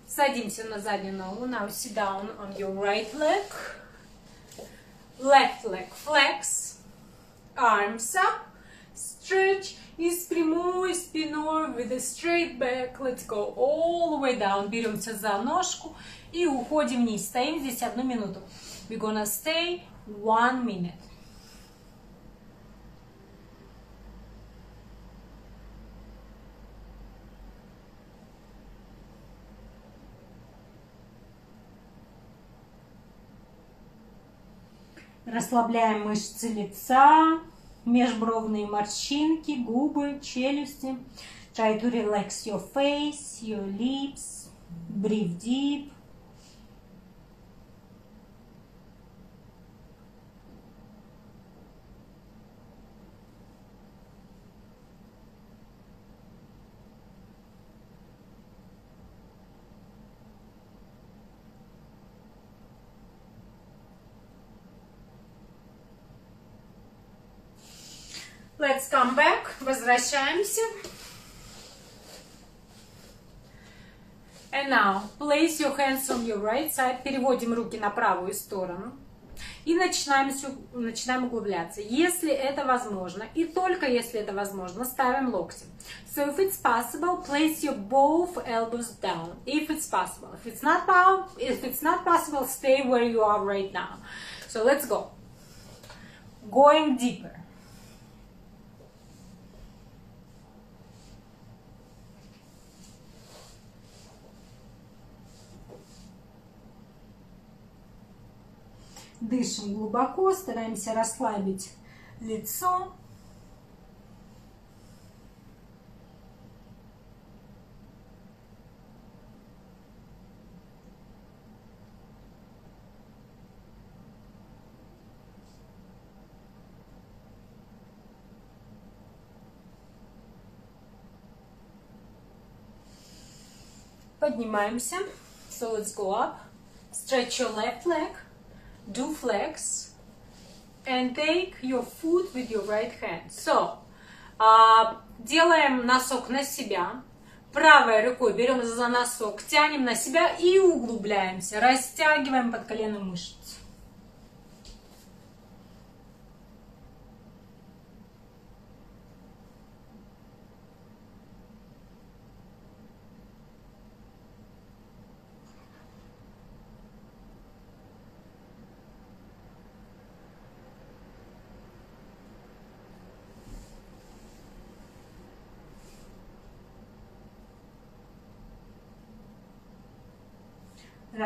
Садимся на заднюю ногу. Now sit down on your right leg. Left leg flex. Arms up. Stretch. И с прямой спиной with a straight back. Let's go all the way down. Беремся за ножку и уходим вниз. Стоим здесь одну минуту. We're gonna stay one minute. Расслабляем мышцы лица, межбровные морщинки, губы, челюсти. Try to relax your face, your lips. Breathe deep. Let's come back. Возвращаемся. And now, place your hands on your right side. Переводим руки на правую сторону. И начинаем, начинаем углубляться. Если это возможно, и только если это возможно, ставим локти. So if it's possible, place your both elbows down. If it's possible. If it's not, if it's not possible, stay where you are right now. So let's go. Going deeper. Дышим глубоко, стараемся расслабить лицо. Поднимаемся. So let's go up. Stretch your left leg. Do flex and take your foot with your right hand. So, uh, делаем носок на себя. Правой рукой берем за носок, тянем на себя и углубляемся. Растягиваем под коленную мышцу.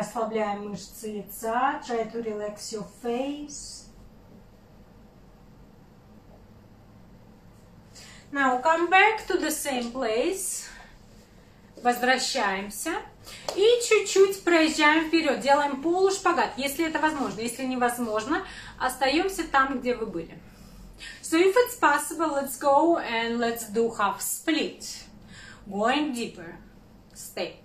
Расслабляем мышцы лица. Try to relax your face. Now come back to the same place. Возвращаемся. И чуть-чуть проезжаем вперед. Делаем полушпагат, если это возможно. Если невозможно, остаемся там, где вы были. So if it's possible, let's go and let's do half split. Going deeper. Stay.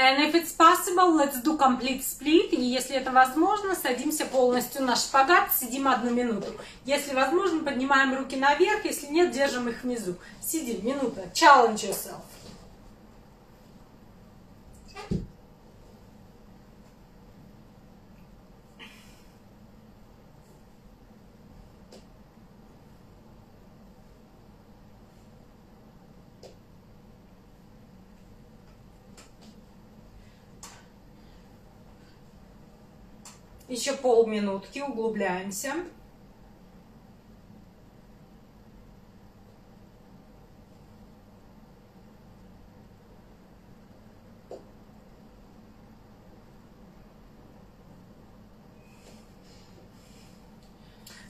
And if it's possible, let's do complete split. И если это возможно, садимся полностью на шпагат, сидим одну минуту. Если возможно, поднимаем руки наверх, если нет, держим их внизу. Сидим, минута. Challenge yourself. Еще полминутки, углубляемся.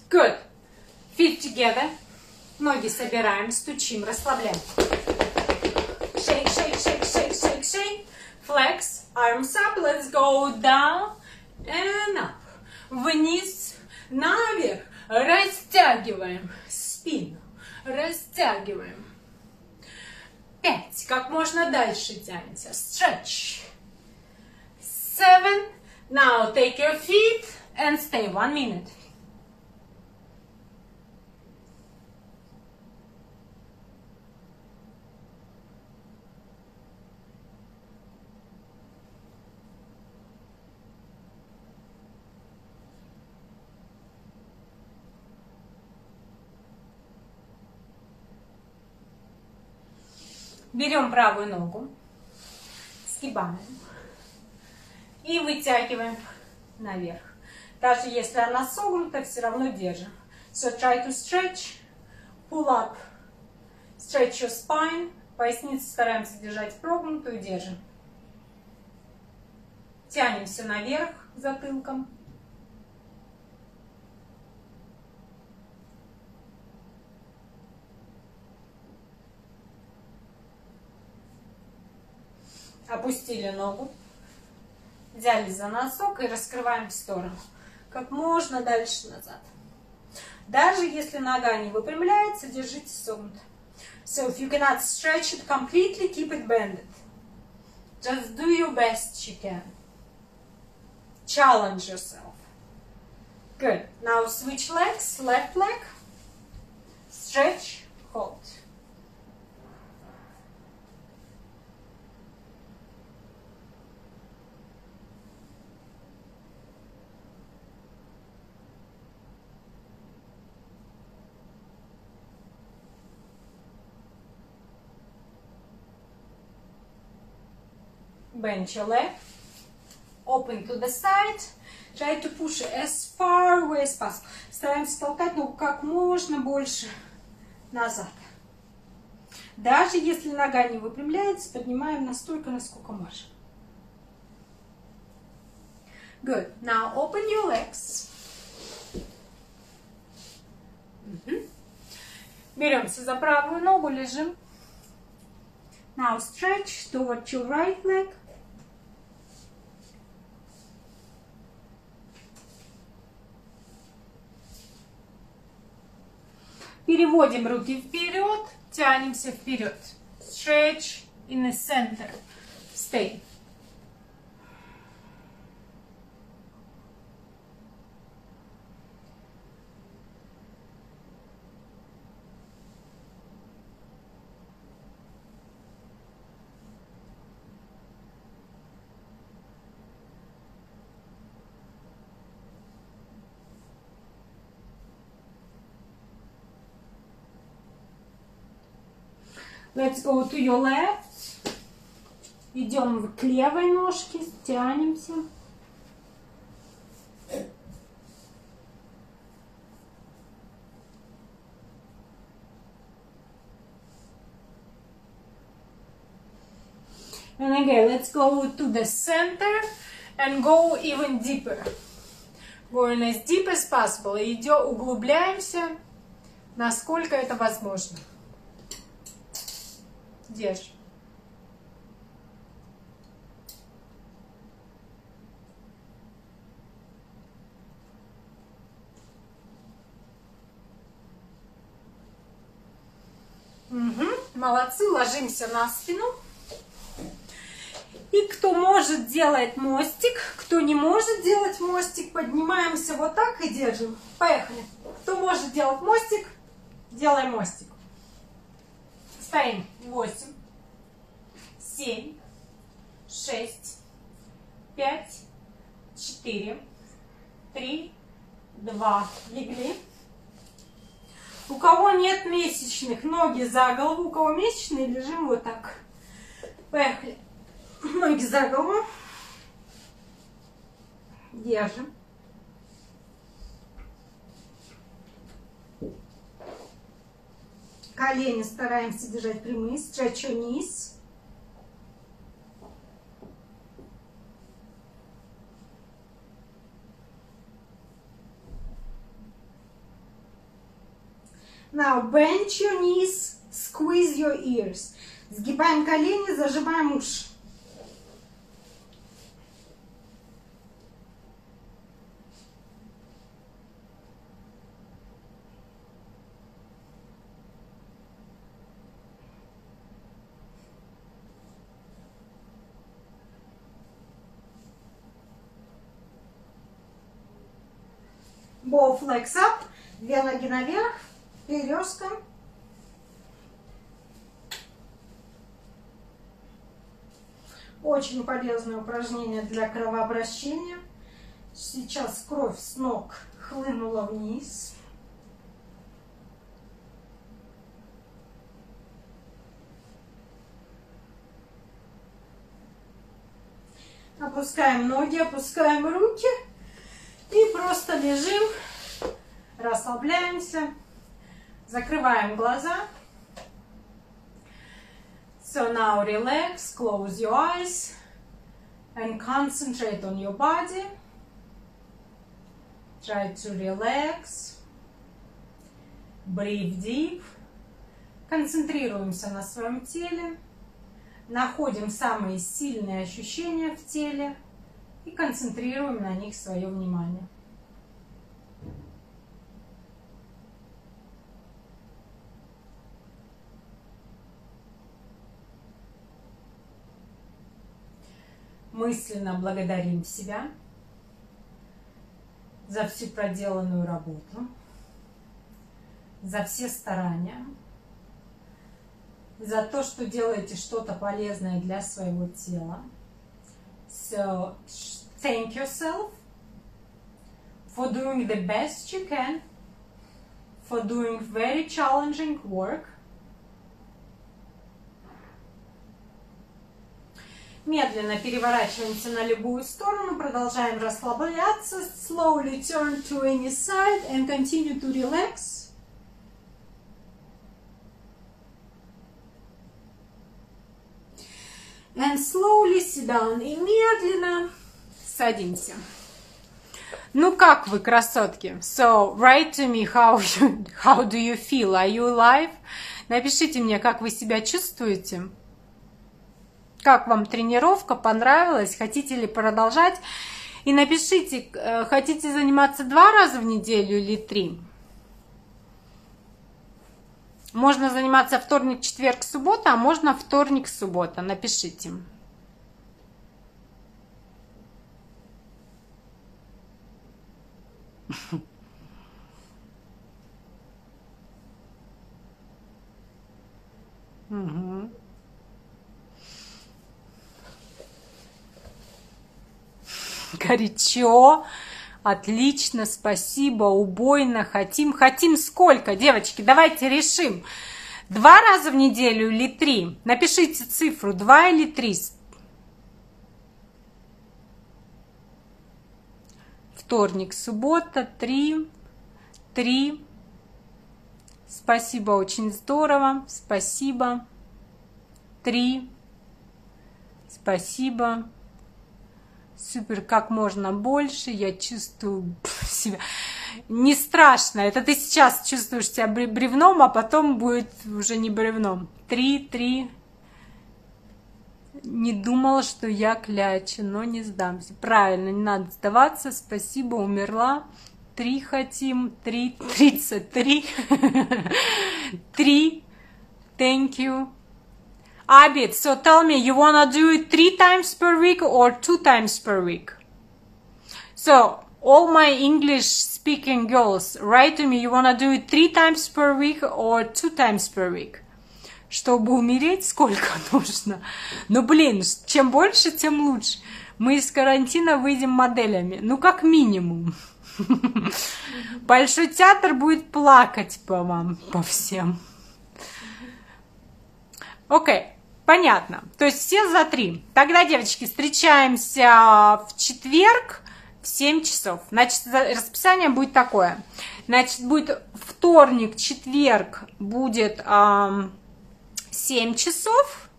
Good. Feet together. Ноги собираем, стучим, расслабляем. Shake, shake, shake, shake, shake, shake. Flex. Arms up. Let's go down and up. Вниз, наверх. Растягиваем спину. Растягиваем. Пять. Как можно дальше тянемся. Stretch. Seven. Now take your feet and stay one minute. Берем правую ногу, сгибаем и вытягиваем наверх. Даже если она согнута, все равно держим. So try to stretch, pull up, stretch your spine. Поясницу стараемся держать прогнутую, держим. Тянемся наверх затылком. Опустили ногу. Взяли за носок и раскрываем в сторону. Как можно дальше назад. Даже если нога не выпрямляется, держите согнуто. So if you cannot stretch it completely, keep it bended. Just do your best you can. Challenge yourself. Good. Now switch legs. Left leg. Stretch. Hold. Bend your leg, open to the side, try to push as far away as possible. Стараемся толкать ногу как можно больше назад. Даже если нога не выпрямляется, поднимаем настолько, насколько можем. Good. Now open your legs. Беремся за правую ногу, лежим. Now stretch toward your right leg. Переводим руки вперед, тянемся вперед. Stretch in the center. Stay. Let's go to your left. Идем к левой ножке, тянемся. And again, let's go to the center and go even deeper. Going as deep as possible. Идем, углубляемся, насколько это возможно. Держи. Угу. Молодцы, ложимся на спину. И кто может, делает мостик. Кто не может делать мостик, поднимаемся вот так и держим. Поехали. Кто может делать мостик, делай мостик. Стоим. Восемь, семь, шесть, пять, четыре, три, два. Легли. У кого нет месячных, ноги за голову. У кого месячные, лежим вот так. Поехали. Ноги за голову. Держим. Колени стараемся держать прямые. Your knees. Now bend your knees, squeeze your ears. Сгибаем колени, зажимаем уши. Legs up, две ноги наверх, перерезка. Очень полезное упражнение для кровообращения. Сейчас кровь с ног хлынула вниз. Опускаем ноги, опускаем руки и просто лежим, расслабляемся, закрываем глаза. So now relax, close your eyes and concentrate on your body. Try to relax. Breathe deep. Концентрируемся на своем теле. Находим самые сильные ощущения в теле и концентрируем на них свое внимание. Мысленно благодарим себя за всю проделанную работу, за все старания, за то, что делаете что-то полезное для своего тела. So, thank yourself for doing the best you can, for doing very challenging work, Медленно переворачиваемся на любую сторону, продолжаем расслабляться. Slowly turn to any side and continue to relax. And slowly sit down. И медленно садимся. Ну как вы, красотки? So, write to me how, you, how do you feel? Are you alive? Напишите мне, как вы себя чувствуете. Как вам тренировка? Понравилась? Хотите ли продолжать? И напишите, э, хотите заниматься два раза в неделю или три? Можно заниматься вторник, четверг, суббота, а можно вторник, суббота. Напишите. (laughs) Угу. (laughs) Горячо. Отлично, спасибо, убойно, хотим. Хотим сколько, девочки? Давайте решим. Два раза в неделю или три? Напишите цифру, два или три. Вторник, суббота, три, три. Спасибо, очень здорово. Спасибо. Три. Спасибо супер, как можно больше, я чувствую себя не страшно. Это ты сейчас чувствуешь себя бревном, а потом будет уже не бревном. Три, три. Не думала, что я кляча, но не сдамся. Правильно, не надо сдаваться. Спасибо, умерла. Три хотим. Три, тридцать три. (laughs) Три. Thank you. Abid, so tell me, you wanna do it three times per week or two times per week? So, all my English speaking girls, write to me, you wanna do it three times per week or two times per week? Чтобы умереть, сколько нужно? Ну, блин, чем больше, тем лучше. Мы из карантина выйдем моделями. Ну, как минимум. Большой театр будет плакать по вам, по всем. Окей, понятно. То есть все за три. Тогда, девочки, встречаемся в четверг в 7 часов. Значит, расписание будет такое. Значит, будет вторник, четверг будет эм, 7 часов.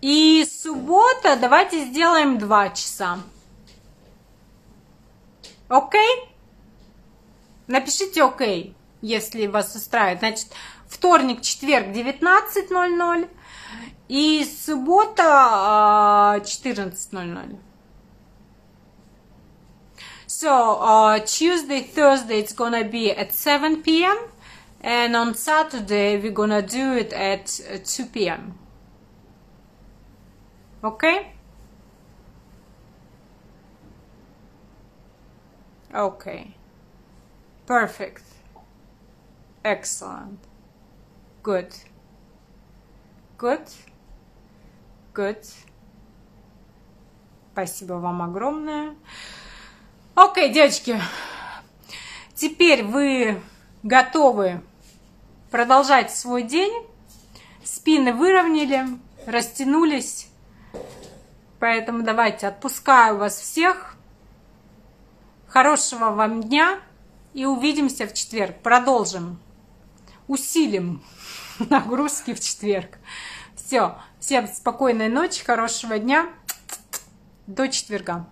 И суббота давайте сделаем 2 часа. Окей? Напишите окей, если вас устраивает. Значит, вторник, четверг 19.00 и суббота 14.00. So uh, Tuesday, Thursday, it's gonna be at 7 p.m. and on Saturday we're gonna do it at 2 p.m. Okay? Okay. Perfect. Excellent. Good. Good. Good. Спасибо вам огромное. Окей, okay, девочки. Теперь вы готовы продолжать свой день. Спины выровняли, растянулись. Поэтому давайте отпускаю вас всех. Хорошего вам дня и увидимся в четверг. Продолжим. Усилим (laughs) нагрузки в четверг. Все. Всем спокойной ночи, хорошего дня. До четверга.